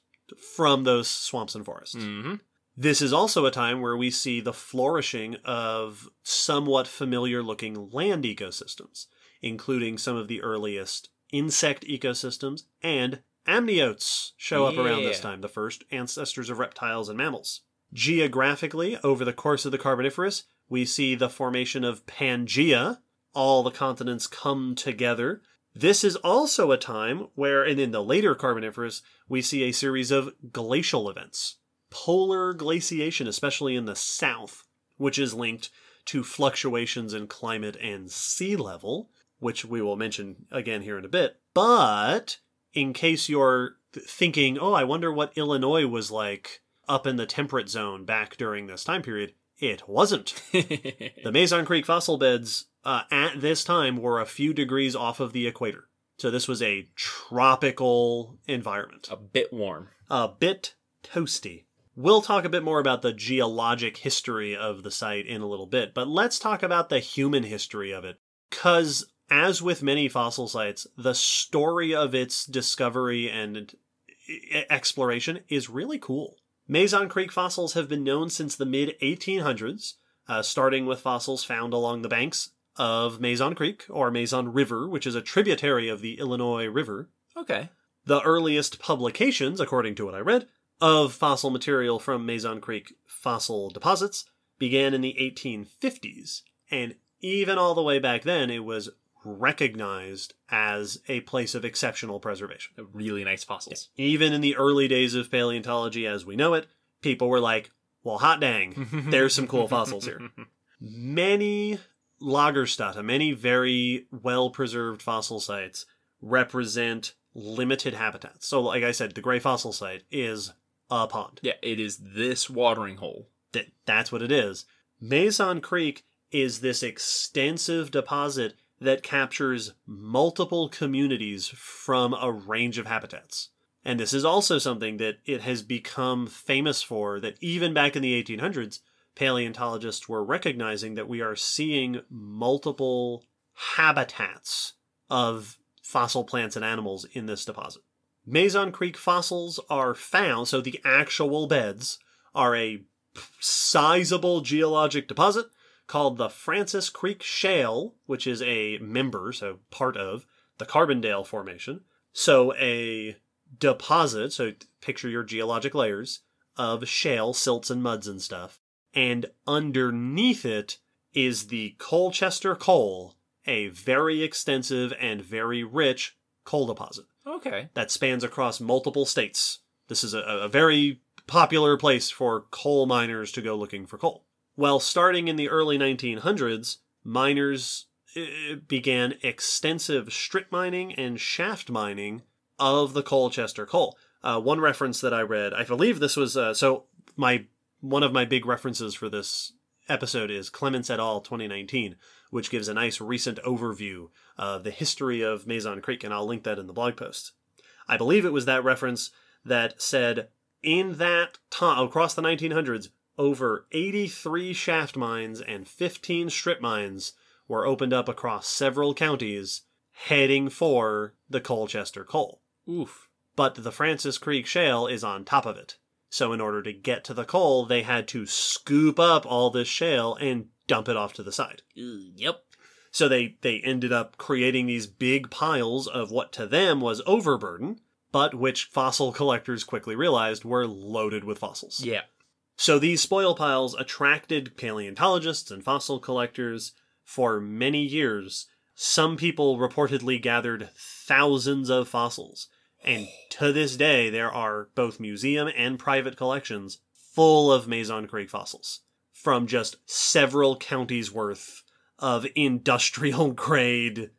from those swamps and forests. hmm This is also a time where we see the flourishing of somewhat familiar looking land ecosystems, including some of the earliest insect ecosystems and amniotes show up around this time, the first ancestors of reptiles and mammals. Geographically, over the course of the Carboniferous, we see the formation of Pangea. All the continents come together. This is also a time where, and in the later Carboniferous, we see a series of glacial events. Polar glaciation, especially in the south, which is linked to fluctuations in climate and sea level, which we will mention again here in a bit. But in case you're thinking, oh, I wonder what Illinois was like up in the temperate zone back during this time period, it wasn't. The Mazon Creek fossil beds uh, at this time were a few degrees off of the equator. So this was a tropical environment. a bit warm. A bit toasty. We'll talk a bit more about the geologic history of the site in a little bit, but let's talk about the human history of it. Because, as with many fossil sites, the story of its discovery and exploration is really cool. Mazon Creek fossils have been known since the mid 1800s, uh, starting with fossils found along the banks of Mazon Creek, or Mazon River, which is a tributary of the Illinois River. Okay. The earliest publications, according to what I read, of fossil material from Mazon Creek fossil deposits began in the 1850s, and even all the way back then, it was recognized as a place of exceptional preservation. Really nice fossils. Even in the early days of paleontology as we know it, people were like, well, hot dang, there's some cool fossils here. Many Lagerstätte, many very well preserved fossil sites represent limited habitats. So, like I said, the Gray Fossil Site is a pond. Yeah, it is this watering hole. That that's what it is. Mazon Creek is this extensive deposit that captures multiple communities from a range of habitats. And this is also something that it has become famous for that even back in the 1800s, paleontologists were recognizing that we are seeing multiple habitats of fossil plants and animals in this deposit. Mazon Creek fossils are found, so the actual beds are a sizable geologic deposit called the Francis Creek Shale, which is a member, so part of, the Carbondale Formation. So a deposit, so picture your geologic layers of shale, silts, and muds and stuff. And underneath it is the Colchester coal, a very extensive and very rich coal deposit Okay. that spans across multiple states. This is a, a very popular place for coal miners to go looking for coal. Well, starting in the early 1900s, miners uh, began extensive strip mining and shaft mining of the Colchester coal. Uh, one reference that I read, I believe this was uh, so my one of my big references for this episode is Clements et al. 2019, which gives a nice recent overview of the history of Mazon Creek, and I'll link that in the blog post. I believe it was that reference that said in that time across the 1900s, over 83 shaft mines and 15 strip mines were opened up across several counties, heading for the Colchester coal. Oof. But the Francis Creek Shale is on top of it. So, in order to get to the coal, they had to scoop up all this shale and dump it off to the side. Uh, yep. So they they ended up creating these big piles of what to them was overburden, but which fossil collectors quickly realized were loaded with fossils. Yeah. So these spoil piles attracted paleontologists and fossil collectors for many years. Some people reportedly gathered thousands of fossils. And to this day, there are both museum and private collections full of Mazon Creek fossils from just several counties worth of industrial grade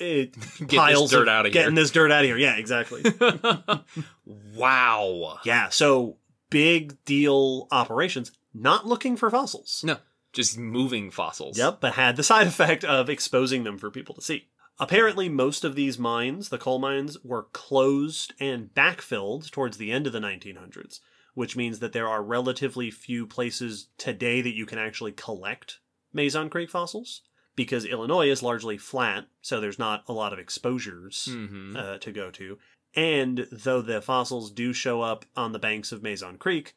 uh, piles dirt of- outta here. Getting this dirt out of here. Yeah, exactly. wow. yeah, so big deal operations, not looking for fossils. No, just moving fossils. Yep, but had the side effect of exposing them for people to see. Apparently, most of these mines, the coal mines, were closed and backfilled towards the end of the 1900s, which means that there are relatively few places today that you can actually collect Mazon Creek fossils because Illinois is largely flat, so there's not a lot of exposures hmm uh, to go to. And though the fossils do show up on the banks of Mazon Creek,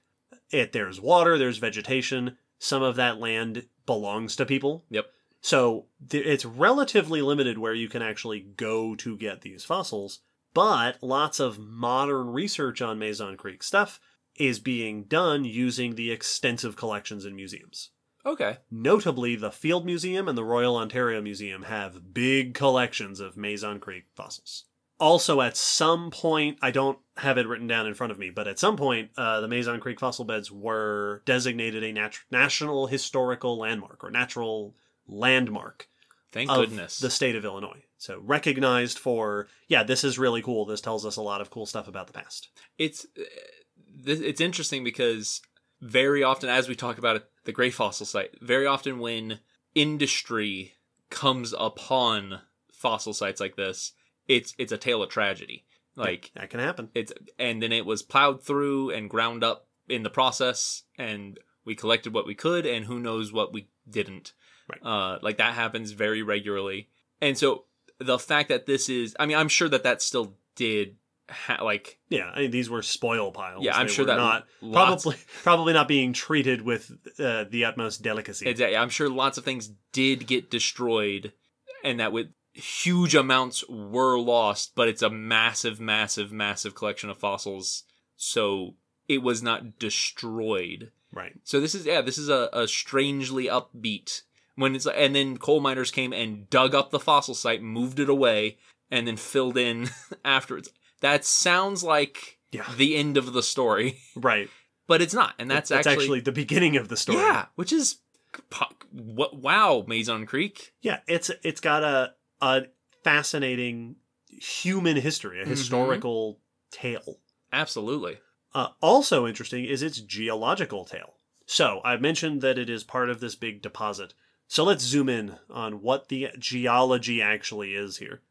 it there's water, there's vegetation. Some of that land belongs to people. Yep. So th- it's relatively limited where you can actually go to get these fossils. But lots of modern research on Mazon Creek stuff is being done using the extensive collections in museums. Okay. Notably, the Field Museum and the Royal Ontario Museum have big collections of Mazon Creek fossils. Also, at some point, I don't have it written down in front of me, but at some point, uh, the Mazon Creek fossil beds were designated a nat- national historical landmark or natural landmark Thank of goodness. the state of Illinois. So recognized for, yeah, this is really cool. This tells us a lot of cool stuff about the past. it's uh, it's interesting because very often as we talk about it, the gray fossil site very often when industry comes upon fossil sites like this it's it's a tale of tragedy like That can happen. it's and then it was plowed through and ground up in the process and we collected what we could and who knows what we didn't Right. uh like that happens very regularly and so the fact that this is i mean i'm sure that that still did ha- like Yeah, I mean, these were spoil piles. yeah i'm They sure that not lots, probably probably not being treated with uh, the utmost delicacy. exactly i'm sure lots of things did get destroyed and that with huge amounts were lost but it's a massive massive massive collection of fossils so it was not destroyed right. So this is yeah, this is a, a strangely upbeat when it's and then coal miners came and dug up the fossil site, moved it away, and then filled in afterwards. That sounds like Yeah. the end of the story, Right. but it's not, and that's It's actually, actually the beginning of the story. yeah, which is what wow, Mazon Creek. Yeah, it's it's got a a fascinating human history, a Mhm. historical tale. Absolutely. Uh, also interesting is its geological tale. So I've mentioned that it is part of this big deposit. So let's zoom in on what the geology actually is here.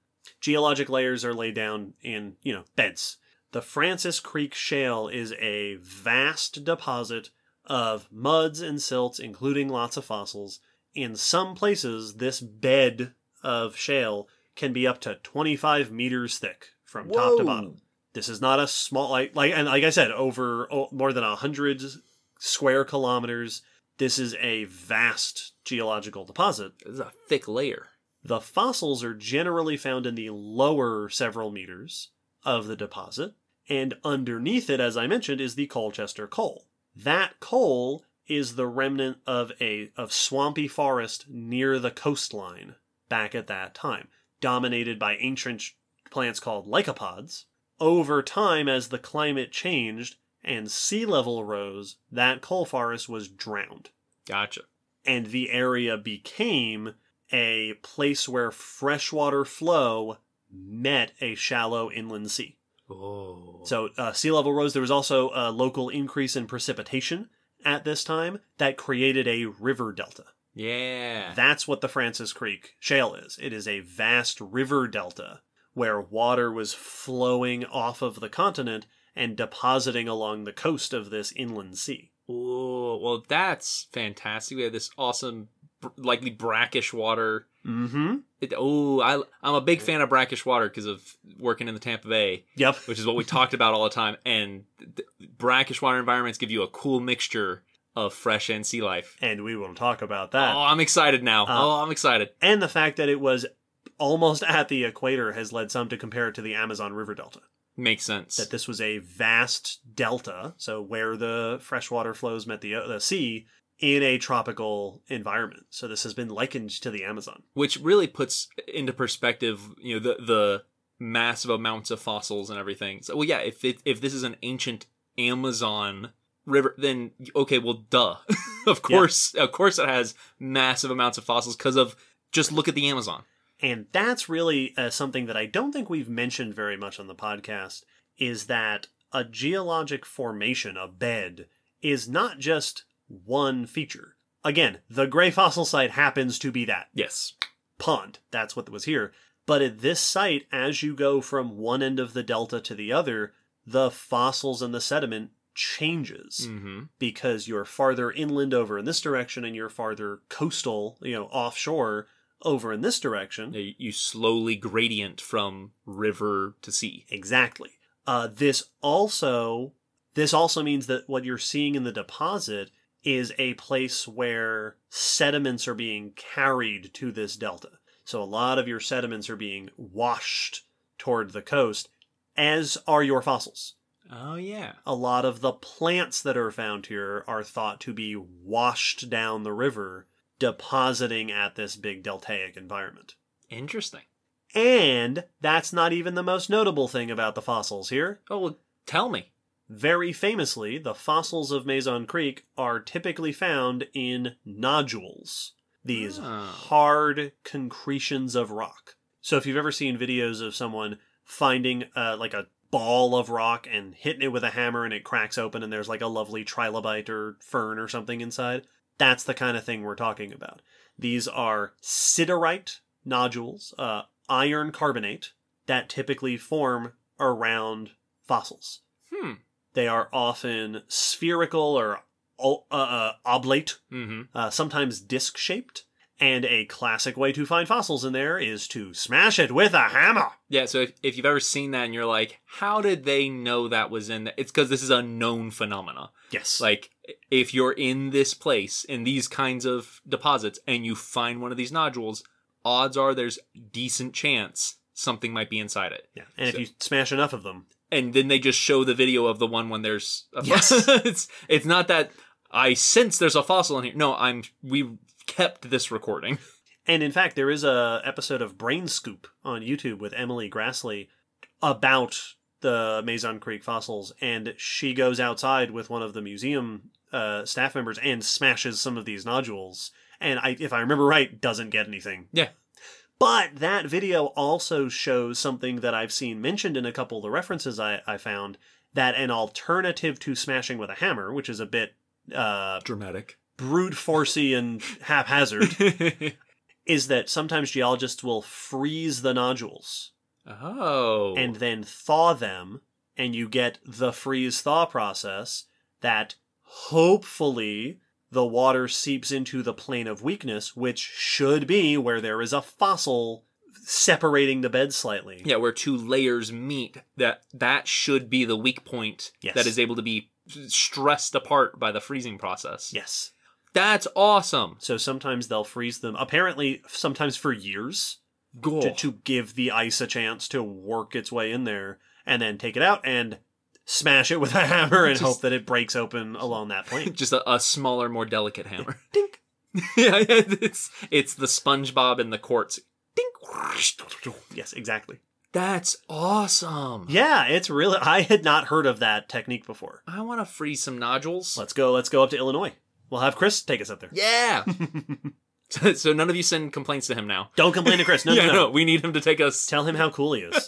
Geologic layers are laid down in, you know, beds. The Francis Creek Shale is a vast deposit of muds and silts, including lots of fossils. In some places, this bed of shale can be up to 25 meters thick from top to bottom. This is not a small like like and like I said over oh, more than a hundred square kilometers. This is a vast geological deposit. This is a thick layer. The fossils are generally found in the lower several meters of the deposit, and underneath it, as I mentioned, is the Colchester coal. That coal is the remnant of a of swampy forest near the coastline back at that time, dominated by ancient plants called lycopods. Over time, as the climate changed and sea level rose, that coal forest was drowned Gotcha. and the area became a place where freshwater flow met a shallow inland sea. Oh. So, uh, sea level rose. There was also a local increase in precipitation at this time that created a river delta. Yeah. That's what the Francis Creek Shale is. It is a vast river delta where water was flowing off of the continent and depositing along the coast of this inland sea. Oh, well, that's fantastic. We have this awesome, likely brackish water. Mm-hmm. It, oh, I, I'm a big fan of brackish water because of working in the Tampa Bay, Yep. which is what we talked about all the time. And brackish water environments give you a cool mixture of fresh and sea life. And we will talk about that. oh, I'm excited now. Uh, oh, I'm excited. and the fact that it was almost at the equator has led some to compare it to the Amazon River Delta. Makes sense. That this was a vast delta, so where the freshwater flows met the, the sea in a tropical environment. So this has been likened to the Amazon. which really puts into perspective, you know, the the massive amounts of fossils and everything. So, well, yeah, if it, if this is an ancient Amazon river, then okay, well, duh, of course, of course, it has massive amounts of fossils because of just look at the Amazon. And that's really uh, something that I don't think we've mentioned very much on the podcast is that a geologic formation, a bed, is not just one feature. Again, the gray fossil site happens to be that. Yes, pond. That's what was here. But at this site, as you go from one end of the delta to the other, the fossils and the sediment changes mm-hmm. because you're farther inland over in this direction and you're farther coastal, you know, offshore over in this direction. you, you slowly gradient from river to sea. Exactly. Uh, this also this also means that what you're seeing in the deposit is a place where sediments are being carried to this delta. So a lot of your sediments are being washed toward the coast, as are your fossils. Oh yeah, A lot of the plants that are found here are thought to be washed down the river, depositing at this big deltaic environment. interesting. And that's not even the most notable thing about the fossils here. Oh well, tell me. Very famously, the fossils of Mazon Creek are typically found in nodules, these Ah. hard concretions of rock. So if you've ever seen videos of someone finding uh, like a ball of rock and hitting it with a hammer and it cracks open and there's like a lovely trilobite or fern or something inside, that's the kind of thing we're talking about. These are siderite nodules, uh, iron carbonate, that typically form around fossils. Hmm. They are often spherical or uh, uh, oblate, Mm-hmm. uh, sometimes disc shaped. And a classic way to find fossils in there is to smash it with a hammer. Yeah, so if, if you've ever seen that and you're like, how did they know that was in there? It's because this is a known phenomena. Yes. Like, if you're in this place, in these kinds of deposits, and you find one of these nodules, odds are there's decent chance something might be inside it. yeah. And if you smash enough of them, And then they just show the video of the one when there's a Yes. it's it's not that I sense there's a fossil in here. No, I'm we kept this recording. And in fact, there is a episode of Brain Scoop on YouTube with Emily Graslie about the Mazon Creek fossils, and she goes outside with one of the museum uh, staff members and smashes some of these nodules. And I, if I remember right, doesn't get anything. Yeah. But that video also shows something that I've seen mentioned in a couple of the references I, I found that an alternative to smashing with a hammer, which is a bit uh, Dramatic. Brute forcey and haphazard, is that sometimes geologists will freeze the nodules oh. and then thaw them, and you get the freeze thaw process that hopefully the water seeps into the plane of weakness, which should be where there is a fossil separating the bed slightly. Yeah, where two layers meet, that that should be the weak point Yes. that is able to be stressed apart by the freezing process. Yes. That's awesome. So sometimes they'll freeze them. Apparently, sometimes for years to, to give the ice a chance to work its way in there, and then take it out and smash it with a hammer and Just- hope that it breaks open along that plane. Just a, a smaller, more delicate hammer. Dink. yeah, yeah, it's it's the SpongeBob and the quartz. Dink. Yes, exactly. That's awesome. Yeah, it's really. I had not heard of that technique before. I want to freeze some nodules. Let's go. Let's go up to Illinois. We'll have Chris take us up there. Yeah. so, so none of you send complaints to him now. Don't complain to Chris. No, yeah, no, no. we need him to take us. Tell him how cool he is.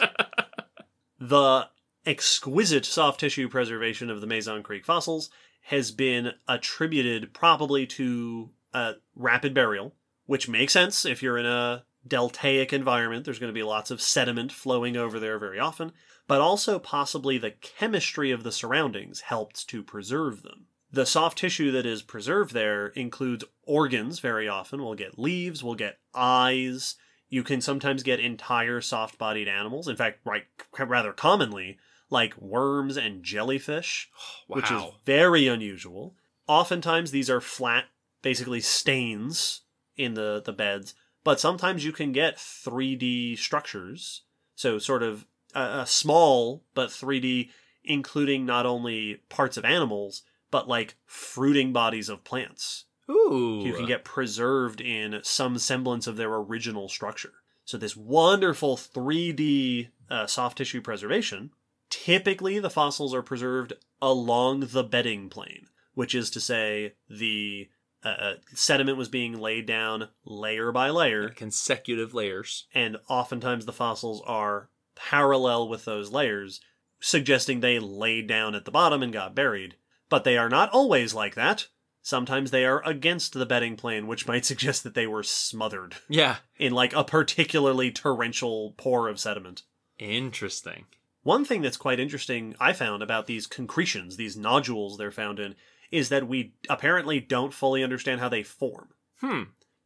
the exquisite soft tissue preservation of the Mazon Creek fossils has been attributed probably to uh, rapid burial, which makes sense if you're in a deltaic environment. There's going to be lots of sediment flowing over there very often, but also possibly the chemistry of the surroundings helped to preserve them. The soft tissue that is preserved there includes organs very often. We'll get leaves, we'll get eyes, you can sometimes get entire soft bodied animals. In fact, right, rather commonly, like worms and jellyfish, which is very unusual. Oftentimes, these are flat, basically stains in the, the beds, but sometimes you can get 3D structures. So, sort of a, a small, but 3D, including not only parts of animals, but like fruiting bodies of plants Ooh. you can get preserved in some semblance of their original structure. So this wonderful 3D uh, soft tissue preservation. Typically, the fossils are preserved along the bedding plane, which is to say, the uh, uh, sediment was being laid down layer by layer, consecutive layers. and oftentimes the fossils are parallel with those layers, suggesting they laid down at the bottom and got buried. But they are not always like that. Sometimes they are against the bedding plane, which might suggest that they were smothered Yeah. in like a particularly torrential pour of sediment. Interesting. One thing that's quite interesting I found about these concretions, these nodules they're found in, is that we apparently don't fully understand how they form. Hmm.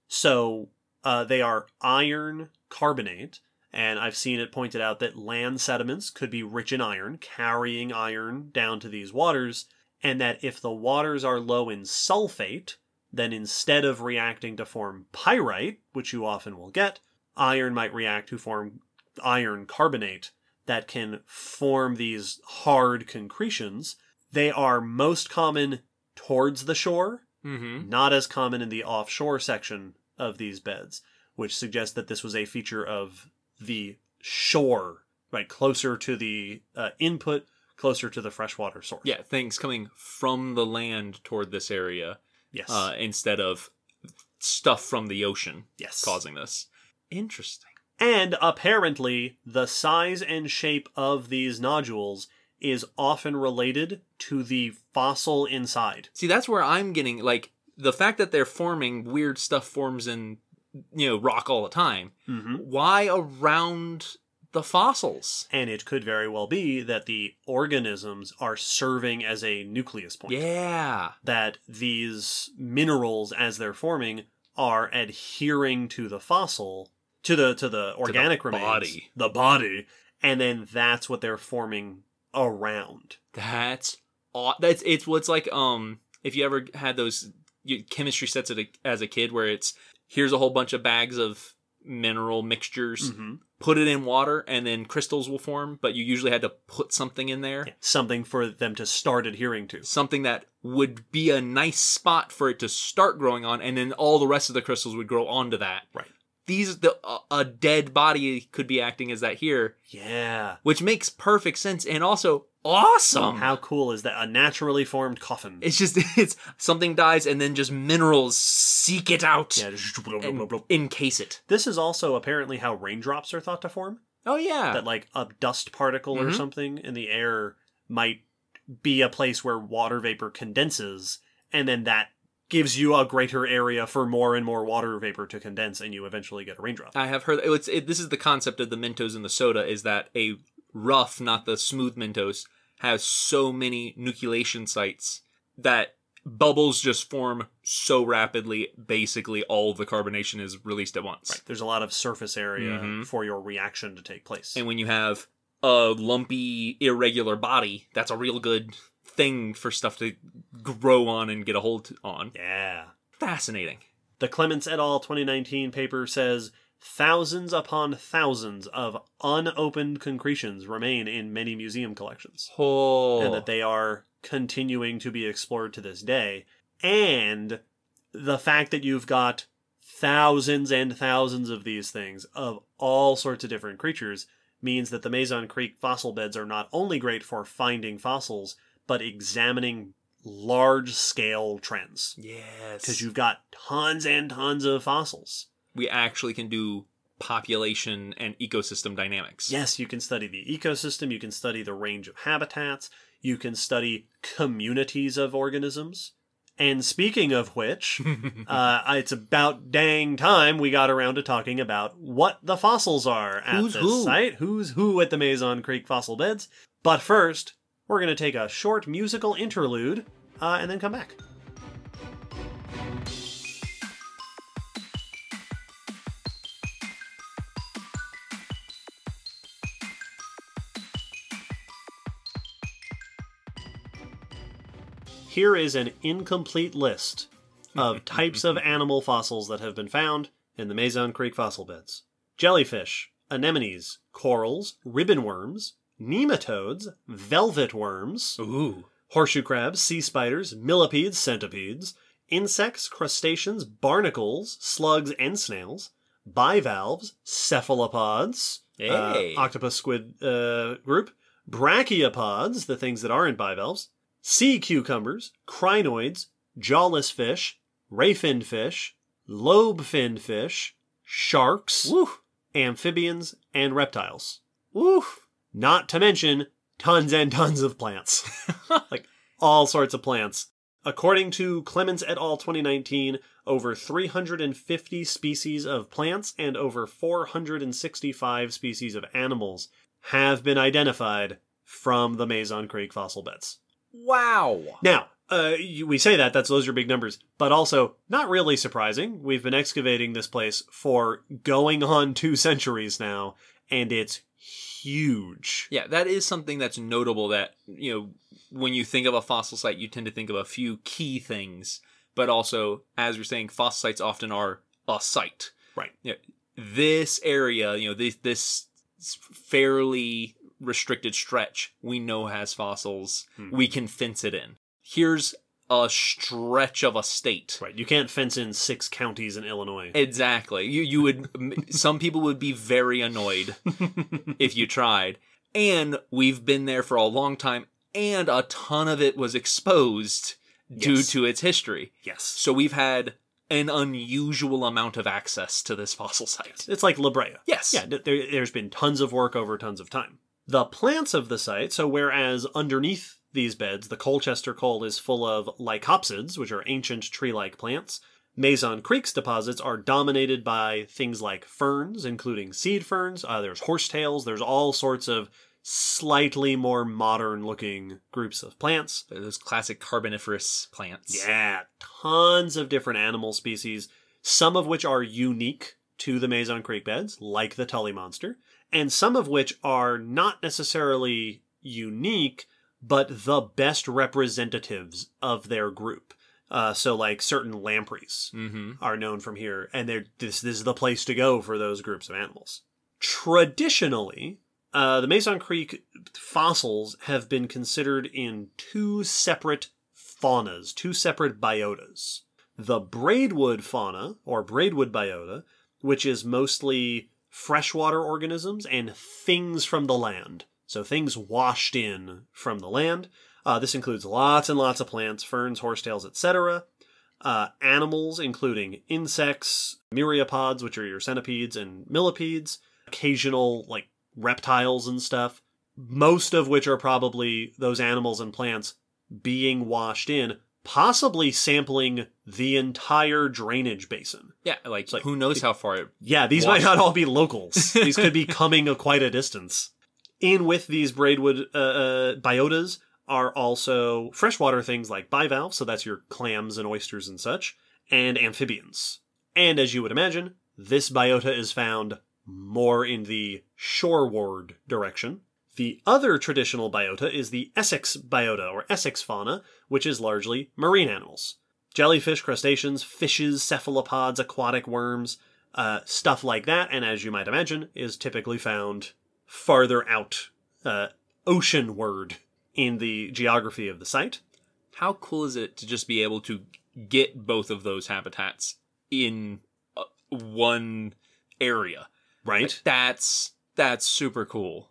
So uh, they are iron carbonate, and I've seen it pointed out that land sediments could be rich in iron, carrying iron down to these waters, and that if the waters are low in sulfate, then instead of reacting to form pyrite, which you often will get, iron might react to form iron carbonate that can form these hard concretions. They are most common towards the shore, Mm-hmm. not as common in the offshore section of these beds, which suggests that this was a feature of the shore, right, closer to the uh, input, closer to the freshwater source. Yeah, things coming from the land toward this area Yes. uh, instead of stuff from the ocean yes. causing this. Interesting. And apparently, the size and shape of these nodules is often related to the fossil inside. See, that's where I'm getting like the fact that they're forming weird stuff forms in you know rock all the time. Mm-hmm. Why around the fossils? And it could very well be that the organisms are serving as a nucleus point. Yeah. that these minerals as they're forming are adhering to the fossil to the to the organic remains The body. the body and then that's what they're forming around That's aw- that's it's what's like um if you ever had those chemistry sets at a, as a kid where it's here's a whole bunch of bags of mineral mixtures Mm-hmm. Put it in water and then crystals will form but you usually had to put something in there. Something for them to start adhering to. Something that would be a nice spot for it to start growing on and then all the rest of the crystals would grow onto that. Right. These the a, a dead body could be acting as that here. Yeah. Which makes perfect sense and also awesome. How cool is that? A naturally formed coffin. It's just it's something dies and then just minerals seek it out yeah just and encase it. This is also apparently how raindrops are thought to form. Oh yeah. That like a dust particle or Mhm. something in the air might be a place where water vapor condenses and then that gives you a greater area for more and more water vapor to condense and you eventually get a raindrop I have heard it's it, this is the concept of the Mentos and the soda is that a rough, not the smooth Mentos, has so many nucleation sites that bubbles just form so rapidly. Basically, all the carbonation is released at once. There's a lot of surface area Mhm. for your reaction to take place. And when you have a lumpy, irregular body, that's a real good thing for stuff to grow on and get a hold on. yeah. Fascinating. The Clements et al. 2019 paper says thousands upon thousands of unopened concretions remain in many museum collections, Oh. and that they are continuing to be explored to this day. And the fact that you've got thousands and thousands of these things of all sorts of different creatures means that the Mazon Creek fossil beds are not only great for finding fossils, but examining large scale trends. yes. Because you've got tons and tons of fossils. we actually can do population and ecosystem dynamics. Yes, you can study the ecosystem, you can study the range of habitats, you can study communities of organisms. And speaking of which, uh, it's about dang time we got around to talking about what the fossils are at Who's this who? site. Who's who at the Mazon Creek fossil beds. But first, we're going to take a short musical interlude uh, and then come back. Here is an incomplete list of types of animal fossils that have been found in the Mazon Creek fossil beds jellyfish, anemones, corals, ribbon worms, nematodes, velvet worms, Ooh. horseshoe crabs, sea spiders, millipedes, centipedes, insects, crustaceans, barnacles, slugs, and snails, bivalves, cephalopods, uh, octopus squid uh, group, brachiopods, the things that aren't bivalves, sea cucumbers, crinoids, jawless fish, ray-finned fish, lobe-finned fish, sharks, amphibians, and reptiles. Not to mention tons and tons of plants. like all sorts of plants. According to Clements et al. 2019, over 350 species of plants and over 465 species of animals have been identified from the Mazon Creek fossil beds. Wow. Now, uh, you- we say that, that's those are big numbers, but also not really surprising. We've been excavating this place for going on two centuries now, and it's huge. Yeah, that is something that's notable that, you know, when you think of a fossil site, you tend to think of a few key things, but also, as you're saying, fossil sites often are a site. Right. Yeah. This area, you know, this, this fairly restricted stretch we know has fossils. Hmm. We can fence it in. Here's a stretch of a state. Right. You can't fence in six counties in Illinois. Exactly. You you would some people would be very annoyed if you tried. And we've been there for a long time and a ton of it was exposed due to its history. yes. So we've had an unusual amount of access to this fossil site. It's like La Brea. Yes. Yeah, there, there's been tons of work over tons of time. The plants of the site, so whereas underneath these beds, the Colchester coal is full of lycopsids, which are ancient tree like plants, Mazon Creek's deposits are dominated by things like ferns, including seed ferns. Uh, there's horsetails. There's all sorts of slightly more modern looking groups of plants. Those classic carboniferous plants. Yeah, tons of different animal species, some of which are unique to the Mazon Creek beds, like the Tully monster, and some of which are not necessarily unique, but the best representatives of their group. Uh, so, like certain lampreys Mm-hmm. are known from here, and they're this, this is the place to go for those groups of animals. Traditionally, uh, the Mazon Creek fossils have been considered in two separate faunas, two separate biotas. The Braidwood fauna, or Braidwood biota, which is mostly freshwater organisms and things from the land. So things washed in from the land. Uh, this includes lots and lots of plants, ferns, horsetails, etc. Uh, animals, including insects, myriapods, which are your centipedes and millipedes, occasional like reptiles and stuff. Most of which are probably those animals and plants being washed in, possibly sampling the entire drainage basin. Yeah, like, like- who knows how far it Yeah, these Washed. might not all be locals. these could be coming a quite a distance. In with these braidwood uh, uh, biotas are also freshwater things like bivalves, so that's your clams and oysters and such, and amphibians. And as you would imagine, this biota is found more in the shoreward direction. The other traditional biota is the Essex biota, or Essex fauna, which is largely marine animals. Jellyfish, crustaceans, fishes, cephalopods, aquatic worms, uh, stuff like that, and as you might imagine, is typically found farther out, uh, oceanward in the geography of the site. How cool is it to just be able to get both of those habitats in uh, one area? Right. That's that's super cool.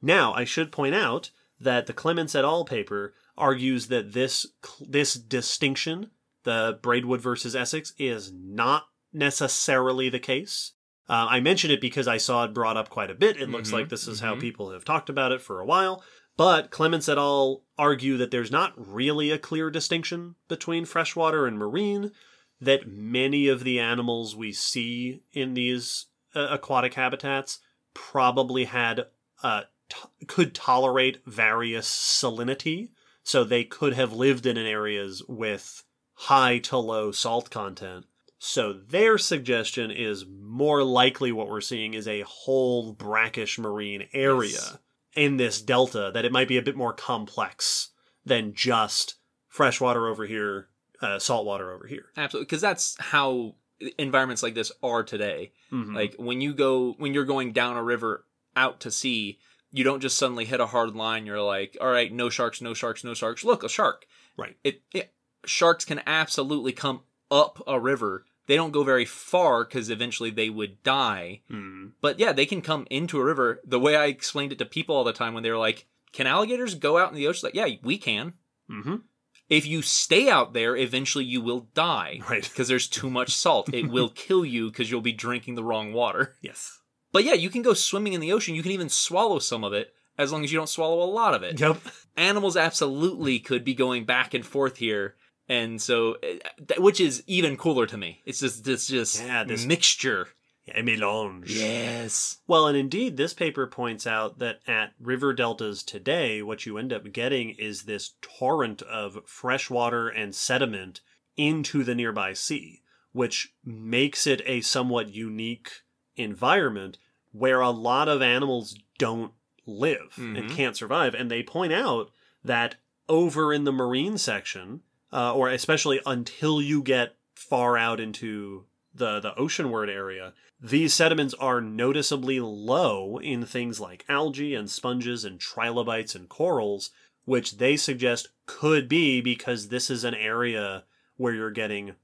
Now, I should point out that the Clements et al. paper argues that this this distinction, the Braidwood versus Essex, is not necessarily the case. Uh, I mention it because I saw it brought up quite a bit. It looks Mhm, like this is how mhm. people have talked about it for a while. But Clements et al. argue that there's not really a clear distinction between freshwater and marine, that many of the animals we see in these uh, aquatic habitats probably had uh, t- could tolerate various salinity, so they could have lived in areas with high to low salt content. So their suggestion is more likely what we're seeing is a whole brackish marine area Yes. in this delta that it might be a bit more complex than just freshwater over here, uh, saltwater over here. Absolutely, because that's how environments like this are today. Mhm. Like when you go when you're going down a river out to sea, you don't just suddenly hit a hard line. You're like, all right, no sharks, no sharks, no sharks. Look, a shark. Right. It, it sharks can absolutely come up a river. They don't go very far because eventually they would die. Mhm. But yeah, they can come into a river. The way I explained it to people all the time when they were like, "Can alligators go out in the ocean?" Like, yeah, we can. Mhm. If you stay out there, eventually you will die Right. because there's too much salt. It will kill you because you'll be drinking the wrong water. Yes. But yeah, you can go swimming in the ocean. You can even swallow some of it as long as you don't swallow a lot of it. Yep. Animals absolutely could be going back and forth here. And so, eh, which is even cooler to me. It's just this just Yeah, this- mixture. A melange. Yes. Well, and indeed, this paper points out that at river deltas today, what you end up getting is this torrent of fresh water and sediment into the nearby sea, which makes it a somewhat unique environment where a lot of animals don't live and Mhm. can't survive. And they point out that over in the marine section, uh, or especially until you get far out into the the oceanward area, these sediments are noticeably low in things like algae and sponges and trilobites and corals, which they suggest could be because this is an area where you're getting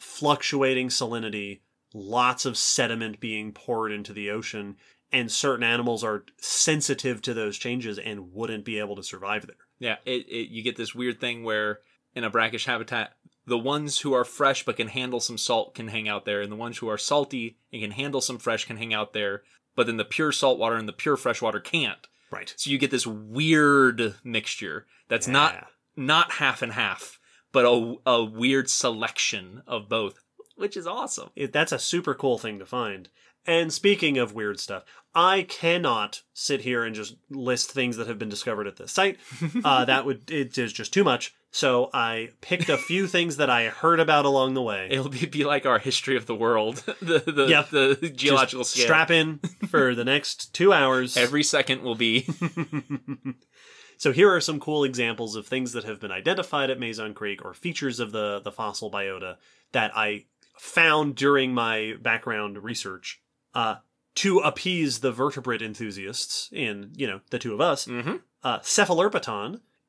fluctuating salinity, lots of sediment being poured into the ocean, and certain animals are sensitive to those changes and wouldn't be able to survive there. Yeah, it, it you get this weird thing where in a brackish habitat, the ones who are fresh but can handle some salt can hang out there, and the ones who are salty and can handle some fresh can hang out there. But then the pure salt water and the pure fresh water can't. Right. So you get this weird mixture that's not not half and half, but a, a weird selection of both, which is awesome. It, that's a super cool thing to find. And speaking of weird stuff, I cannot sit here and just list things that have been discovered at this site. Uh, that would it is just too much. So I picked a few things that I heard about along the way. It'll be, be like our history of the world, the the, Yep. the geological Just scale. Strap in for the next two hours. Every second will be so here are some cool examples of things that have been identified at Mazon Creek or features of the the fossil biota that I found during my background research uh, to appease the vertebrate enthusiasts in you know the two of us. hmm Uh,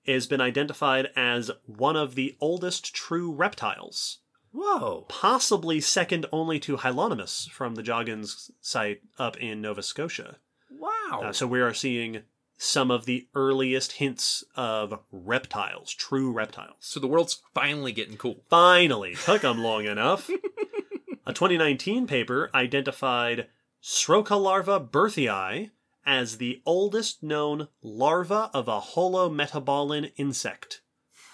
has been identified as one of the oldest true reptiles, Whoa. possibly second only to Hylonomus from the Joggins site up in Nova Scotia. Wow. Uh, so we are seeing some of the earliest hints of reptiles, true reptiles. so the world's finally getting cool. Finally, took them long enough. A 2019 paper identified Srokalarva berthei as the oldest known larva of a holometabolan insect.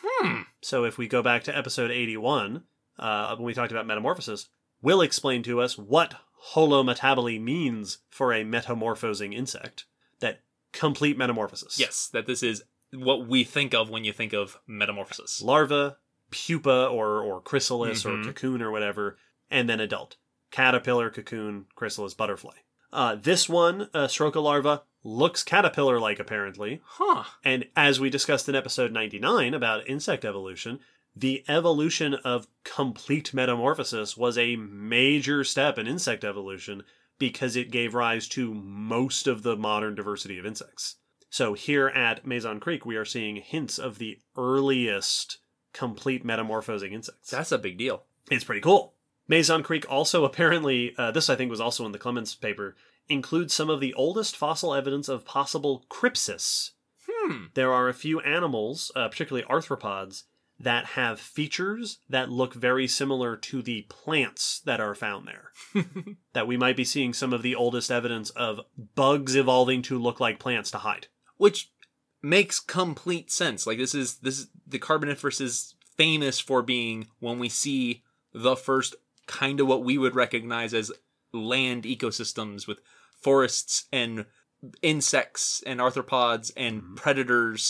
Hmm. So if we go back to episode 81, uh, when we talked about metamorphosis, Will explain to us what holometaboly means for a metamorphosing insect. That complete metamorphosis. Yes, that this is what we think of when you think of metamorphosis. larva, pupa or or chrysalis or Mhm. cocoon or whatever, and then adult. Caterpillar, cocoon, chrysalis, butterfly. Uh, this one, uh, Srokalarva, looks caterpillar like apparently, Huh. and as we discussed in episode 99 about insect evolution, the evolution of complete metamorphosis was a major step in insect evolution because it gave rise to most of the modern diversity of insects. So here at Mazon Creek, we are seeing hints of the earliest complete metamorphosing insects. That's a big deal. It's pretty cool. Mazon Creek also apparently, uh, this I think was also in the Clements paper, includes some of the oldest fossil evidence of possible crypsis. Hmm. There are a few animals, uh, particularly arthropods, that have features that look very similar to the plants that are found there. that we might be seeing some of the oldest evidence of bugs evolving to look like plants to hide. Which makes complete sense. Like this is this is the Carboniferous is famous for being when we see the first kind of what we would recognize as land ecosystems with forests and insects and arthropods and Mhm. predators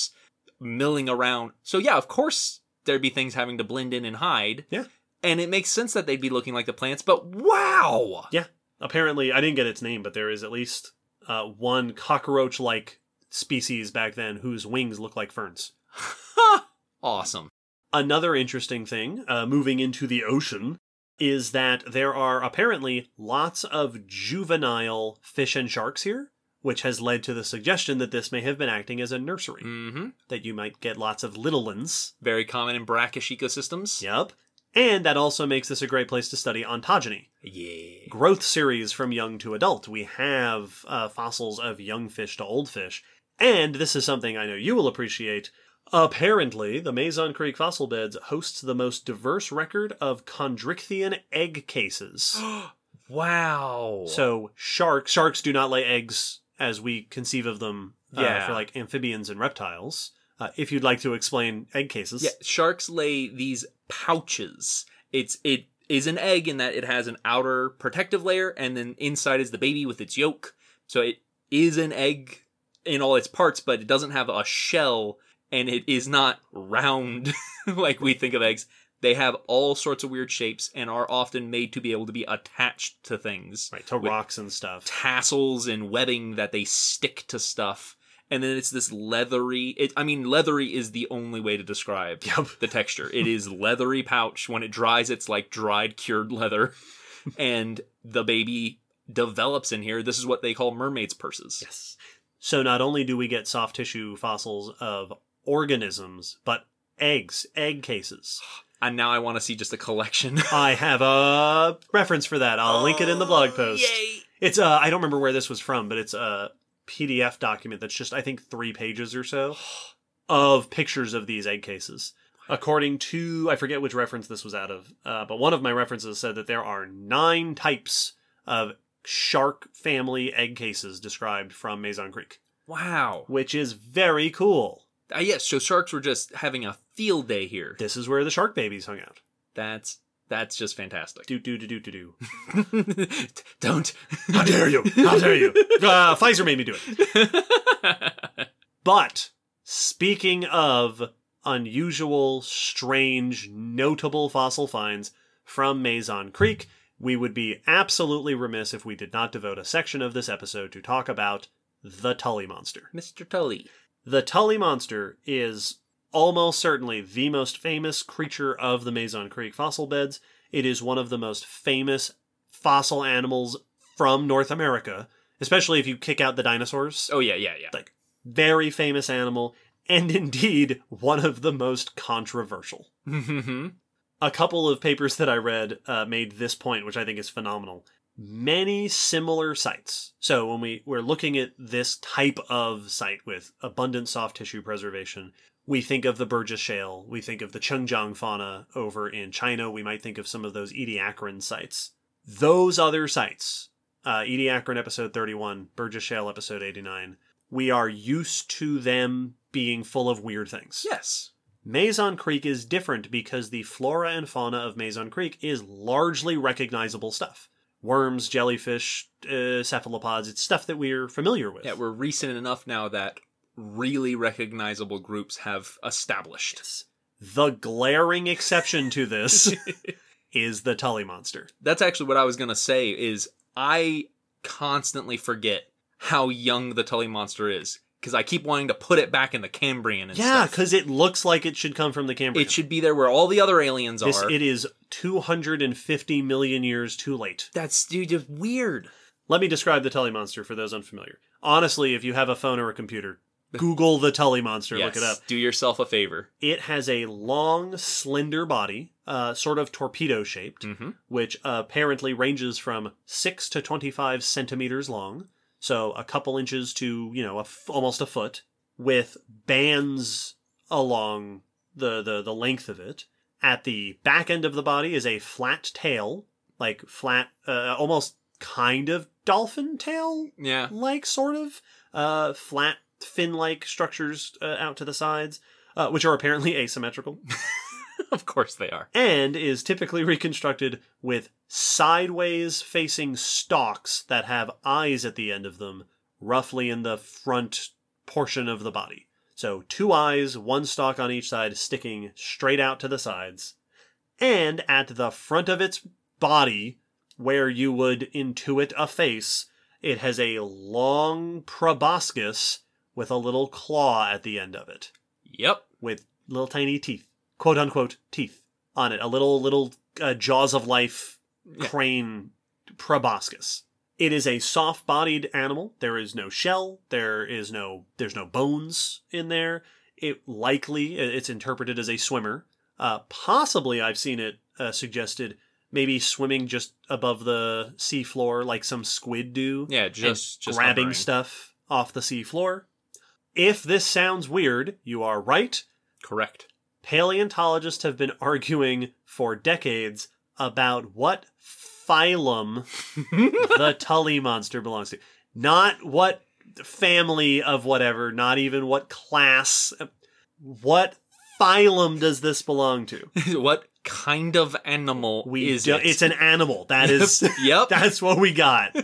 predators milling around. So yeah, of course there'd be things having to blend in and hide. Yeah. And it makes sense that they'd be looking like the plants, but wow. Yeah. Apparently, I didn't get its name, but there is at least uh, one cockroach like species back then whose wings look like ferns. awesome. Another interesting thing, uh, moving into the ocean, is that there are apparently lots of juvenile fish and sharks here, which has led to the suggestion that this may have been acting as a nursery, hmm that you might get lots of little ones. Very common in brackish ecosystems. Yep. And that also makes this a great place to study ontogeny. Yeah. Growth series from young to adult. We have uh, fossils of young fish to old fish. And this is something I know you will appreciate. Apparently, the Mazon Creek fossil beds hosts the most diverse record of chondrichthyan egg cases. wow. So sharks sharks do not lay eggs as we conceive of them uh, Yeah. for like amphibians and reptiles. Uh, if you'd like to explain egg cases. yeah, sharks lay these pouches. It's it is an egg in that it has an outer protective layer and then inside is the baby with its yolk. So it is an egg in all its parts, but it doesn't have a shell and it is not round like we think of eggs. They have all sorts of weird shapes and are often made to be able to be attached to things. Right, to rocks and stuff. tassels and webbing that they stick to stuff and then it's this leathery it i mean leathery is the only way to describe Yep. the texture it is leathery pouch when it dries it's like dried cured leather and the baby develops in here this is what they call mermaids purses Yes. So not only do we get soft tissue fossils of organisms, but eggs, egg cases. and now i want to see just a collection I have a reference for that. I'll link it in the blog post. yay It's uh I don't remember where this was from, but it's a PDF document that's just I think 3 pages or so of pictures of these egg cases. According to I forget which reference this was out of, uh, but one of my references said that there are 9 types of shark family egg cases described from Mazon Creek, wow which is very cool. Uh, yes so sharks were just having a field day here This is where the shark babies hung out. that's that's just fantastic Do do do do do do. don't How dare you? How dare you? Uh, Pfizer made me do it. But speaking of unusual, strange, notable fossil finds from Mazon Creek, we would be absolutely remiss if we did not devote a section of this episode to talk about the Tully monster. Mr. Tully. The Tully monster is almost certainly the most famous creature of the Mazon Creek fossil beds. It is one of the most famous fossil animals from North America, especially if you kick out the dinosaurs. Oh yeah, yeah, yeah. Like, very famous animal, and indeed one of the most controversial. A couple of papers that I read uh, made this point, which I think is phenomenal. Many similar sites. So when we, we're looking at this type of site with abundant soft tissue preservation, we think of the Burgess Shale, we think of the Chengjiang fauna over in China, we might think of some of those Ediacaran sites. Those other sites, uh, Ediacaran episode 31, Burgess Shale episode 89, we are used to them being full of weird things. yes. Mazon Creek is different because the flora and fauna of Mazon Creek is largely recognizable stuff. Worms, jellyfish, uh, cephalopods, it's stuff that we're familiar with. Yeah, we're recent enough now that really recognizable groups have established. The glaring exception to this is the Tully monster. That's actually what I was gonna say. Is I constantly forget how young the Tully monster is because I keep wanting to put it back in the Cambrian and Yeah, because it looks like it should come from the Cambrian. It should be there where all the other aliens This, are. it is 250 million years too late. That's dude, just weird. Let me describe the Tully monster for those unfamiliar. Honestly, if you have a phone or a computer, Google the Tully monster, look it up. Do yourself a favor. It has a long, slender body, uh, sort of torpedo shaped, Mm-hmm. which apparently ranges from 6 to 25 centimeters long, so a couple inches to, you know, a f- almost a foot, with bands along the, the, the length of it. At the back end of the body is a flat tail, like flat, uh, almost kind of dolphin tail Yeah. like sort of uh, flat fin-like structures uh, out to the sides, uh, which are apparently asymmetrical, of course they are. and is typically reconstructed with sideways facing stalks that have eyes at the end of them, roughly in the front portion of the body. So two eyes, one stalk on each side, sticking straight out to the sides, and at the front of its body, where you would intuit a face, it has a long proboscis with a little claw at the end of it, Yep. with little tiny teeth, quote unquote teeth on it, a little little uh, jaws of life Yeah. crane proboscis. It is a soft-bodied animal. There is no shell. There is no there's no bones in there. It likely it's interpreted as a swimmer. Uh, possibly, I've seen it uh, suggested maybe swimming just above the sea floor like some squid do Yeah. Just just grabbing hovering. stuff off the sea floor. If this sounds weird, you are right. Correct. Paleontologists have been arguing for decades about what phylum the Tully monster belongs to. Not what family of whatever, not even what class. What phylum does this belong to? what kind of animal We is do- it? It's an animal. That is yep. That's what we got.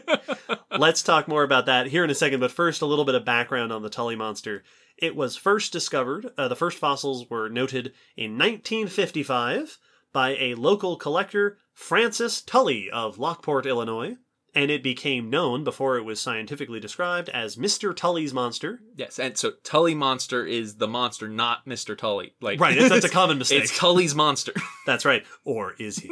Let's talk more about that here in a second, but first, a little bit of background on the Tully monster. It was first discovered, uh, the first fossils were noted in 1955 by a local collector, Francis Tully of Lockport, Illinois, and it became known before it was scientifically described as Mr. Tully's monster. yes, and so Tully monster is the monster, not Mr. Tully. Like Right, that's, a common mistake. It's Tully's monster. That's right. Or is he?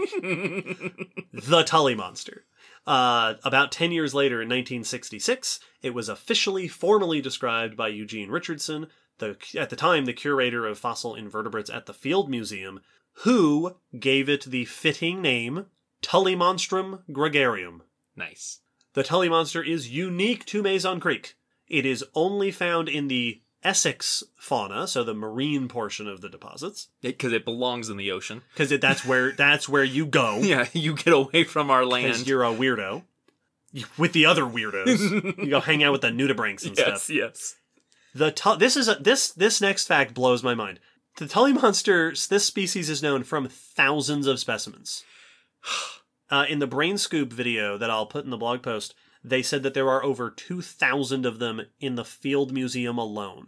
the Tully Monster. Uh, about 10 years later, in 1966, it was officially formally described by Eugene Richardson, the, at the time the curator of fossil invertebrates at the Field Museum, who gave it the fitting name Tullymonstrum gregarium. nice. The Tully monster is unique to Mazon Creek. It is only found in the Essex fauna, so the marine portion of the deposits, Because it, belongs in the ocean. because that's where that's where you go. Yeah, you get away from our land. you're a weirdo with the other weirdos. you go hang out with the nudibranchs and yes, stuff. yes. The tu- this is a, this this next fact blows my mind. The Tully monster, this species is known from thousands of specimens. Uh, in the Brain Scoop video that I'll put in the blog post, they said that there are over two thousand of them in the Field Museum alone,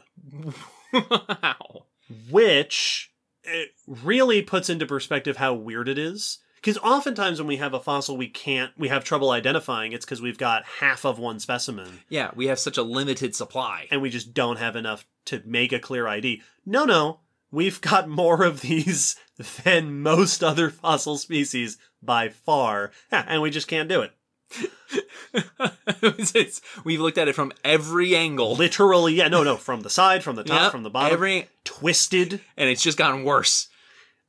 wow. which it really puts into perspective how weird it is. Because oftentimes when we have a fossil we can't, we have trouble identifying. It's because we've got half of one specimen Yeah, we have such a limited supply. and we just don't have enough to make a clear ID. No, no, we've got more of these than most other fossil species by far, and we just can't do it. It's- it's- we've looked at it from every angle. Literally, yeah, no, no, from the side, from the top, Yep, from the bottom, Every, twisted. and it's just gotten worse.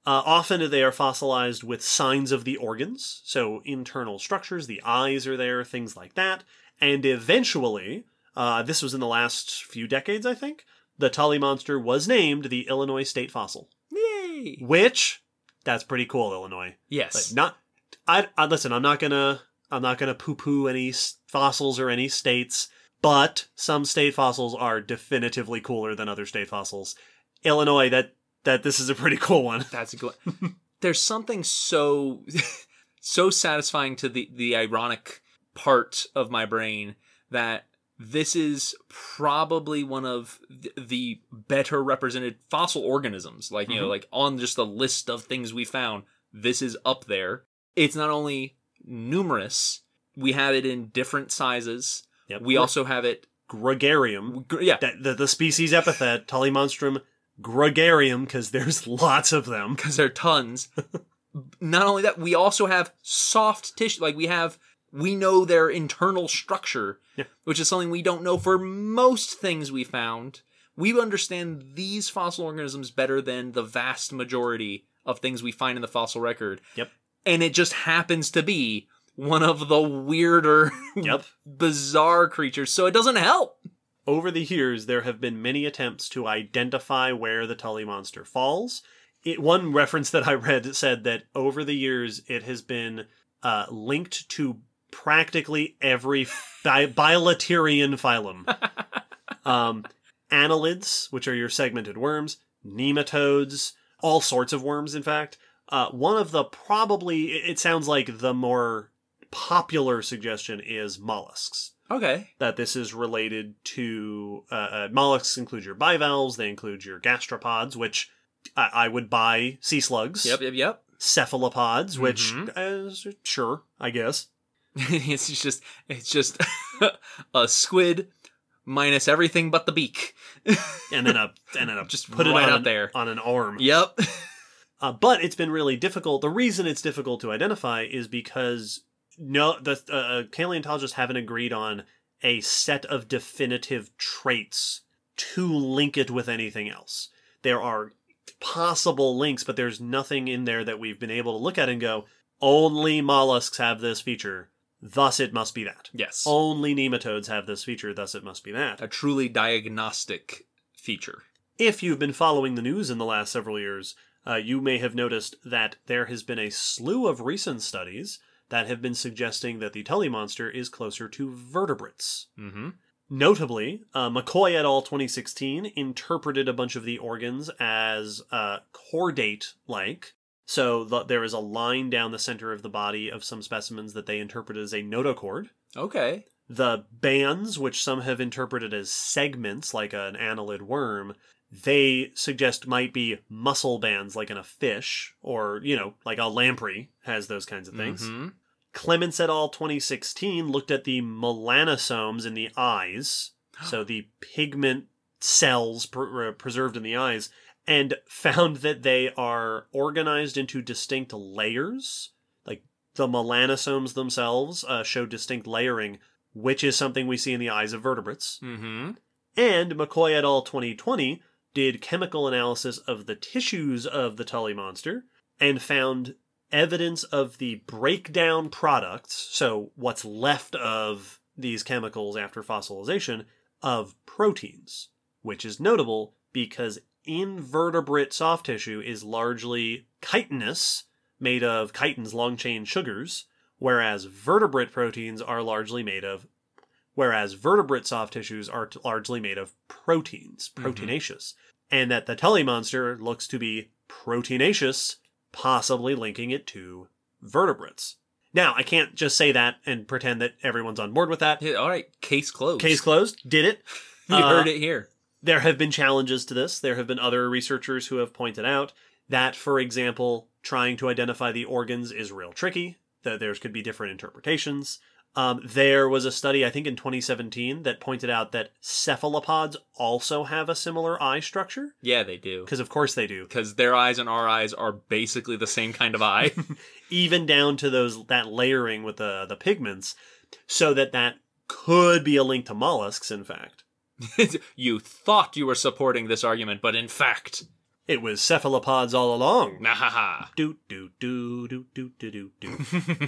Uh, often they are fossilized with signs of the organs, so internal structures, the eyes are there, things like that. And eventually, uh, this was in the last few decades, I think, the Tully monster was named the Illinois state fossil. Yay! Which, that's pretty cool, Illinois. Yes. But not, I, I listen. I'm not gonna, I'm not gonna poo-poo any fossils or any states. But some state fossils are definitively cooler than other state fossils. Illinois, that that this is a pretty cool one. That's a good. There's something so so satisfying to the the ironic part of my brain that this is probably one of the better represented fossil organisms. Like, you know, Mhm. like on just the list of things we found, this is up there. It's not only numerous, we have it in different sizes. Yep. We also have it, gregarium. gr- yeah, That the, the species epithet Tullymonstrum gregarium because there's lots of them. because there are tons. Not only that, we also have soft tissue. Like we have, we know their internal structure, Yeah. which is something we don't know for most things we found. We understand these fossil organisms better than the vast majority of things we find in the fossil record. Yep. And it just happens to be one of the weirder, Yep. bizarre creatures. So it doesn't help. Over the years, there have been many attempts to identify where the Tully monster falls. It, one reference that I read said that over the years, it has been uh, linked to practically every bi- bilaterian phylum. um, annelids, which are your segmented worms, nematodes, all sorts of worms, in fact. Uh, one of the probably, it sounds like the more popular suggestion is mollusks Okay. that this is related to uh, uh, mollusks include your bivalves they include your gastropods which I, I would buy sea slugs Yep, yep, yep. cephalopods which Mhm. uh, sure i guess it's just it's just a squid minus everything but the beak. and then a and then a Just put it right on out an, there. on an arm Yep. uh, but it's been really difficult the reason it's difficult to identify is because no the uh, paleontologists haven't agreed on a set of definitive traits to link it with anything else there are possible links but there's nothing in there that we've been able to look at and go only mollusks have this feature thus it must be that Yes. only nematodes have this feature thus it must be that A truly diagnostic feature. if you've been following the news in the last several years, uh, you may have noticed that there has been a slew of recent studies that have been suggesting that the Tully monster is closer to vertebrates. Mm-hmm. Notably, uh, McCoy et al. 2016 interpreted a bunch of the organs as uh, chordate like. So the, there is a line down the center of the body of some specimens that they interpret as a notochord. Okay. The bands, which some have interpreted as segments, like an annelid worm, they suggest might be muscle bands, like in a fish, or, you know, like a lamprey has those kinds of things. Mhm. Clements et al. 2016 looked at the melanosomes in the eyes, so the pigment cells pr- uh, preserved in the eyes, and found that they are organized into distinct layers. Like the melanosomes themselves uh, show distinct layering, which is something we see in the eyes of vertebrates. Mhm. And McCoy et al. 2020 did chemical analysis of the tissues of the Tully monster and found evidence of the breakdown products, so what's left of these chemicals after fossilization, of proteins, which is notable because invertebrate soft tissue is largely chitinous, made of chitin's long chain sugars, whereas vertebrate proteins are largely made of whereas vertebrate soft tissues are t- largely made of proteins, Mhm. proteinaceous, and that the Tully monster looks to be proteinaceous, possibly linking it to vertebrates. Now, I can't just say that and pretend that everyone's on board with that. Yeah, all right. Case closed. Case closed. Did it. You Uh, heard it here. There have been challenges to this. There have been other researchers who have pointed out that, for example, trying to identify the organs is real tricky, that there could be different interpretations. Um, there was a study, I think in 2017, that pointed out that cephalopods also have a similar eye structure, Yeah, they do. because of course they do, Because their eyes and our eyes are basically the same kind of eye. even down to those that layering with the the pigments, so that that could be a link to mollusks. In fact, you thought you were supporting this argument, but in fact. It was cephalopods all along. Nah ha ha. Do do do do do do do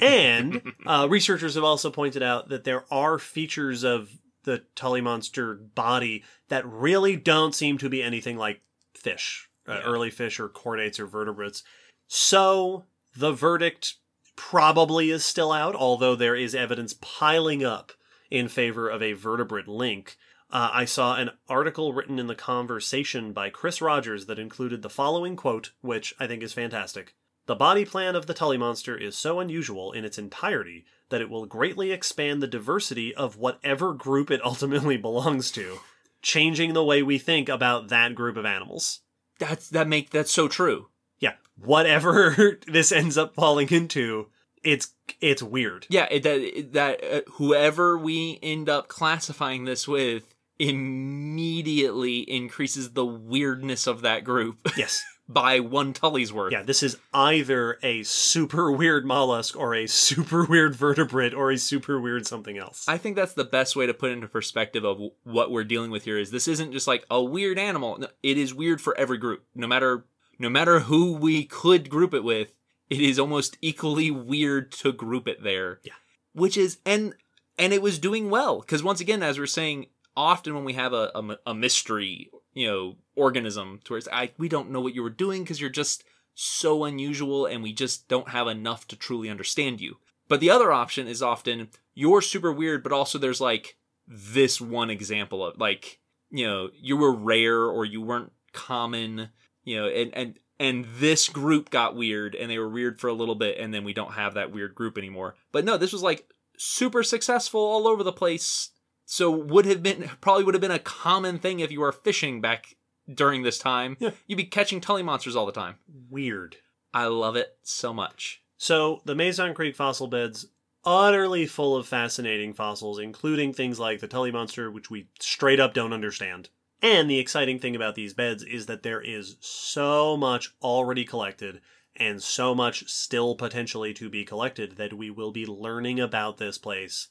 and uh, researchers have also pointed out that there are features of the Tully monster body that really don't seem to be anything like fish, uh, early fish or chordates or vertebrates. So the verdict probably is still out, although there is evidence piling up in favor of a vertebrate link. Uh, I saw an article written in The Conversation by Chris Rogers that included the following quote, which I think is fantastic. The body plan of the Tully monster is so unusual in its entirety that it will greatly expand the diversity of whatever group it ultimately belongs to, changing the way we think about that group of animals. That's that make that's so true. Yeah, whatever this ends up falling into, it's it's weird. Yeah, it, that that uh, whoever we end up classifying this with immediately increases the weirdness of that group Yes. by one Tully's worth. Yeah, this is either a super weird mollusk or a super weird vertebrate or a super weird something else. I think that's the best way to put into perspective of what we're dealing with here is this isn't just like a weird animal. It is weird for every group. No matter no matter who we could group it with, it is almost equally weird to group it there. Yeah. Which is and and it was doing well because once again as we're saying often when we have a, a, a mystery, you know, organism to where it's I we don't know what you were doing because you're just so unusual and we just don't have enough to truly understand you. But the other option is often you're super weird, but also there's like this one example of like, you know, you were rare or you weren't common, you know, and and and this group got weird and they were weird for a little bit and then we don't have that weird group anymore. But no, this was like super successful all over the place. So would have been probably would have been a common thing if you were fishing back during this time. Yeah. You'd be catching tully monsters all the time. weird. I love it so much. So, the Mazon Creek fossil beds utterly full of fascinating fossils, including things like the Tully monster, which we straight up don't understand. And the exciting thing about these beds is that there is so much already collected and so much still potentially to be collected that we will be learning about this place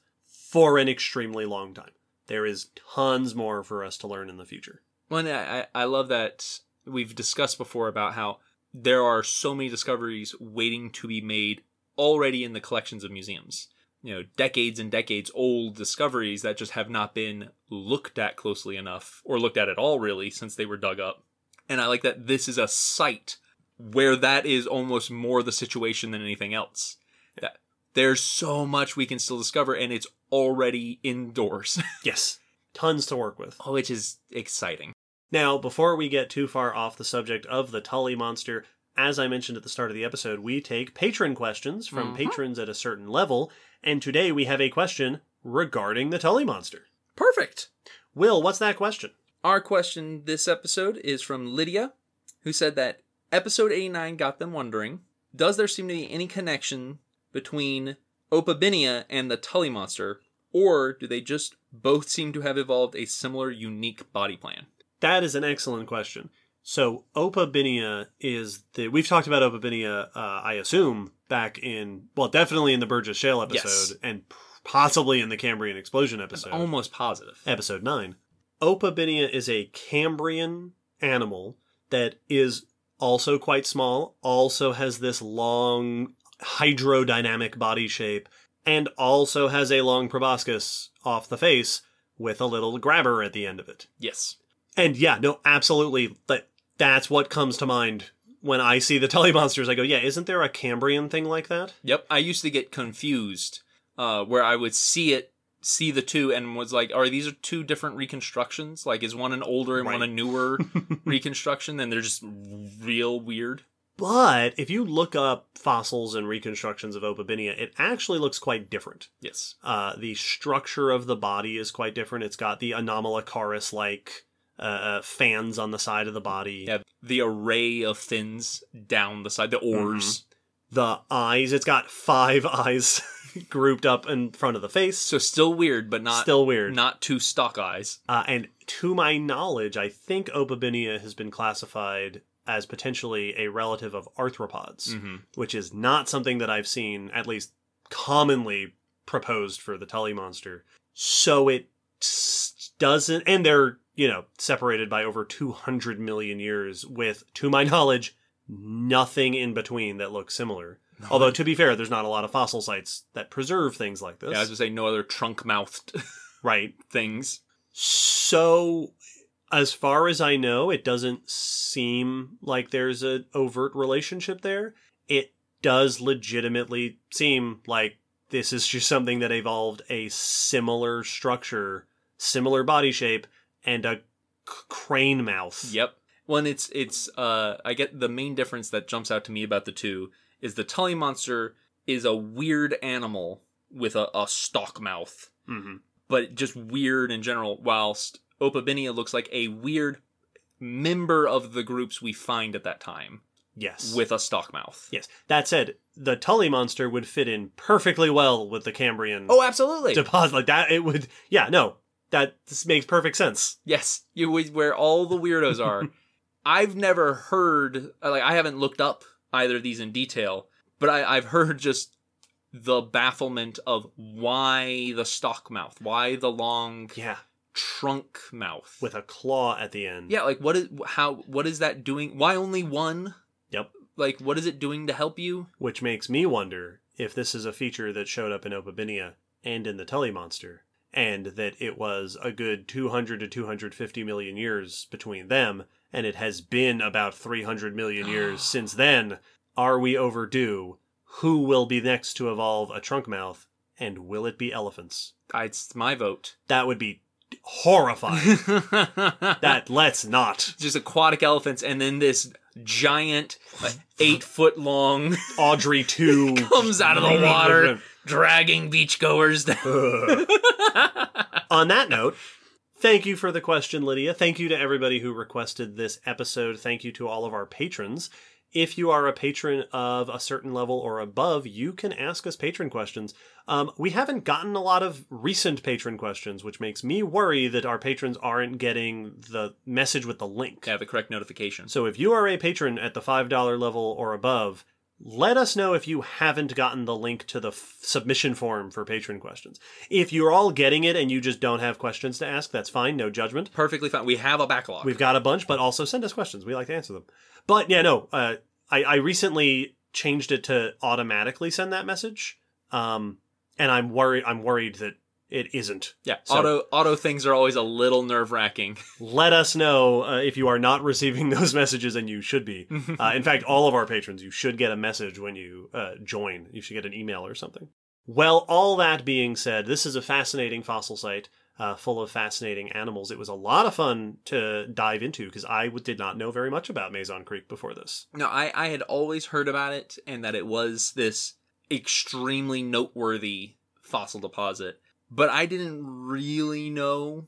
for an extremely long time. There is tons more for us to learn in the future. I, I I love that we've discussed before about how there are so many discoveries waiting to be made already in the collections of museums. You know, decades and decades old discoveries that just have not been looked at closely enough or looked at at all, really, since they were dug up. And I like that this is a site where that is almost more the situation than anything else. That there's so much we can still discover, and it's already indoors, Yes, tons to work with. Oh, which is exciting. Now, before we get too far off the subject of the Tully monster, as I mentioned at the start of the episode, we take patron questions from Mhm. patrons at a certain level, and today we have a question regarding the Tully monster. Perfect. Will, what's that question? Our question this episode is from Lydia, who said that episode 89 got them wondering Does there seem to be any connection between Opabinia and the Tully monster, or do they just both seem to have evolved a similar unique body plan? That is an excellent question. So, Opabinia is the. We've talked about Opabinia, uh, I assume, back in. Well, definitely in the Burgess Shale episode, Yes. and possibly in the Cambrian Explosion I'm episode. almost positive. episode 9. Opabinia is a Cambrian animal that is also quite small, also has this long hydrodynamic body shape, and also has a long proboscis off the face with a little grabber at the end of it. Yes. And yeah, no, absolutely. That that's what comes to mind when I see the Tully monsters. I go, yeah, isn't there a Cambrian thing like that? Yep. I used to get confused uh, where I would see it, see the two, and was like, are these are two different reconstructions? Like, is one an older and one a newer reconstruction? Then they're just real weird. But if you look up fossils and reconstructions of Opabinia, it actually looks quite different. Yes. Uh, the structure of the body is quite different. It's got the Anomalocaris like uh, uh, fans on the side of the body. Yeah, the array of fins down the side, the oars. The eyes, it's got five eyes grouped up in front of the face. So still weird, but not Still weird. not two stock eyes. Uh, and to my knowledge, I think Opabinia has been classified as potentially a relative of arthropods, Mm-hmm. which is not something that I've seen, at least commonly proposed for the Tully monster. So it doesn't, and they're, you know, separated by over 200 million years with, to my knowledge, nothing in between that looks similar. Although, to be fair, there's not a lot of fossil sites that preserve things like this. Yeah, I was gonna say no other trunk mouthed right. things. So, as far as I know, it doesn't seem like there's an overt relationship there. It does legitimately seem like this is just something that evolved a similar structure, similar body shape, and a c- crane mouth. Yep. Well, it's it's uh I get the main difference that jumps out to me about the two is the Tully monster is a weird animal with a, a stalk mouth, hmm but just weird in general. Whilst Opabinia looks like a weird member of the groups we find at that time Yes. with a stock mouth. yes. That said, the Tully monster would fit in perfectly well with the Cambrian Oh, absolutely. deposit like that. It would. Yeah. No. That this makes perfect sense. Yes, you would where all the weirdos are. I've never heard uh, like I haven't looked up either of these in detail, but I, I've heard just the bafflement of why the stock mouth, why the long Yeah. Trunk mouth. With a claw at the end. yeah, like what is how what is that doing? Why only one? Yep. Like what is it doing to help you? Which makes me wonder if this is a feature that showed up in Opabinia and in the Tully monster, and that it was a good 200 to 250 million years between them, and it has been about 300 million years since then. Are we overdue? Who will be next to evolve a trunk mouth, and will it be elephants? It's my vote. That would be horrifying. that let's not. just aquatic elephants and then this giant uh, like, eight foot long Audrey 2 comes out of the water dragging beachgoers down. On that note, thank you for the question, Lydia. Thank you to everybody who requested this episode. Thank you to all of our patrons. If you are a patron of a certain level or above, you can ask us patron questions. Um, we haven't gotten a lot of recent patron questions, which makes me worry that our patrons aren't getting the message with the link. yeah, the correct notification. So if you are a patron at the $5 level or above, let us know if you haven't gotten the link to the f- submission form for patron questions. If you're all getting it and you just don't have questions to ask, that's fine, no judgment. Perfectly fine. We have a backlog. We've got a bunch, but also send us questions. We like to answer them. But yeah, no, uh, I, I recently changed it to automatically send that message. Um, and I'm worried, I'm worried that it isn't. yeah, So- auto auto things are always a little nerve wracking. let us know uh, if you are not receiving those messages and you should be. Uh, in fact all of our patrons you should get a message when you uh, join. You should get an email or something. Well all that being said this is a fascinating fossil site uh, full of fascinating animals. It was a lot of fun to dive into because i w- did not know very much about Mazon Creek before this. No, I I had always heard about it and that it was this extremely noteworthy fossil deposit, but I didn't really know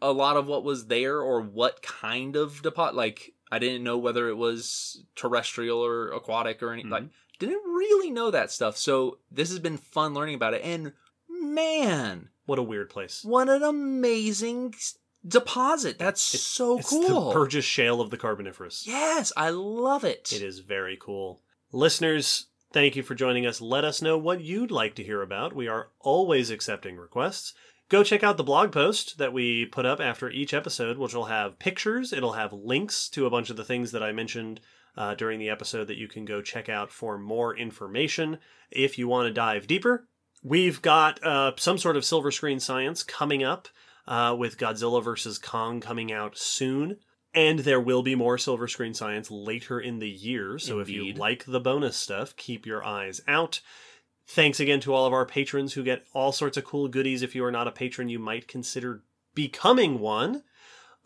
a lot of what was there or what kind of deposit. Like I didn't know whether it was terrestrial or aquatic or anything. Mhm. Like didn't really know that stuff. So this has been fun learning about it. And man, what a weird place what an amazing deposit! That's so it's cool. the burgess shale of the carboniferous yes, I love it. It is very cool. Listeners, thank you for joining us. Let us know what you'd like to hear about. We are always accepting requests. Go check out the blog post that we put up after each episode, which will have pictures. It'll have links to a bunch of the things that I mentioned uh, during the episode that you can go check out for more information if you want to dive deeper. We've got uh, some sort of silver screen science coming up uh, with Godzilla vs. Kong coming out soon. And there will be more Silver Screen Science later in the year. So if you like the bonus stuff, keep your eyes out. Thanks again to all of our patrons who get all sorts of cool goodies. If you are not a patron, you might consider becoming one.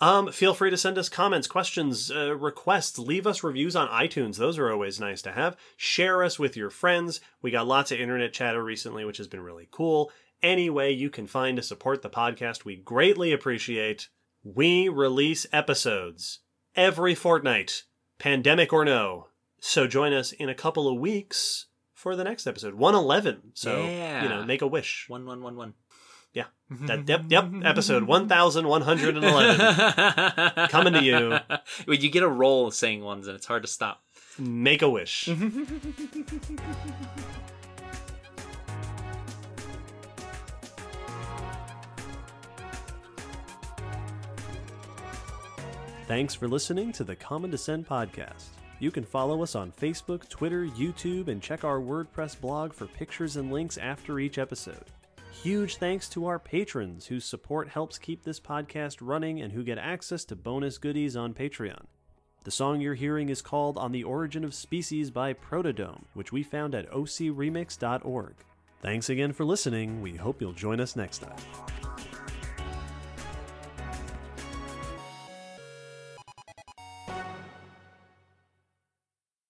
Um, feel free to send us comments, questions, uh, requests. Leave us reviews on iTunes. Those are always nice to have. Share us with your friends. We got lots of internet chatter recently, which has been really cool. Any way you can find to support the podcast, we greatly appreciate. We release episodes every fortnight, pandemic or no. So join us in a couple of weeks for the next episode, 111. So, Yeah. you know, make a wish. One one one one. Yeah. That, yep, yep, episode 1111. Coming to you. Wait, you get a roll of saying ones, and it's hard to stop. Make a wish. Thanks for listening to the Common Descent podcast. You can follow us on Facebook, Twitter, YouTube, and check our WordPress blog for pictures and links after each episode. Huge thanks to our patrons whose support helps keep this podcast running and who get access to bonus goodies on Patreon. The song you're hearing is called On the Origin of Species by Protodome, which we found at ocremix.org. Thanks again for listening. We hope you'll join us next time.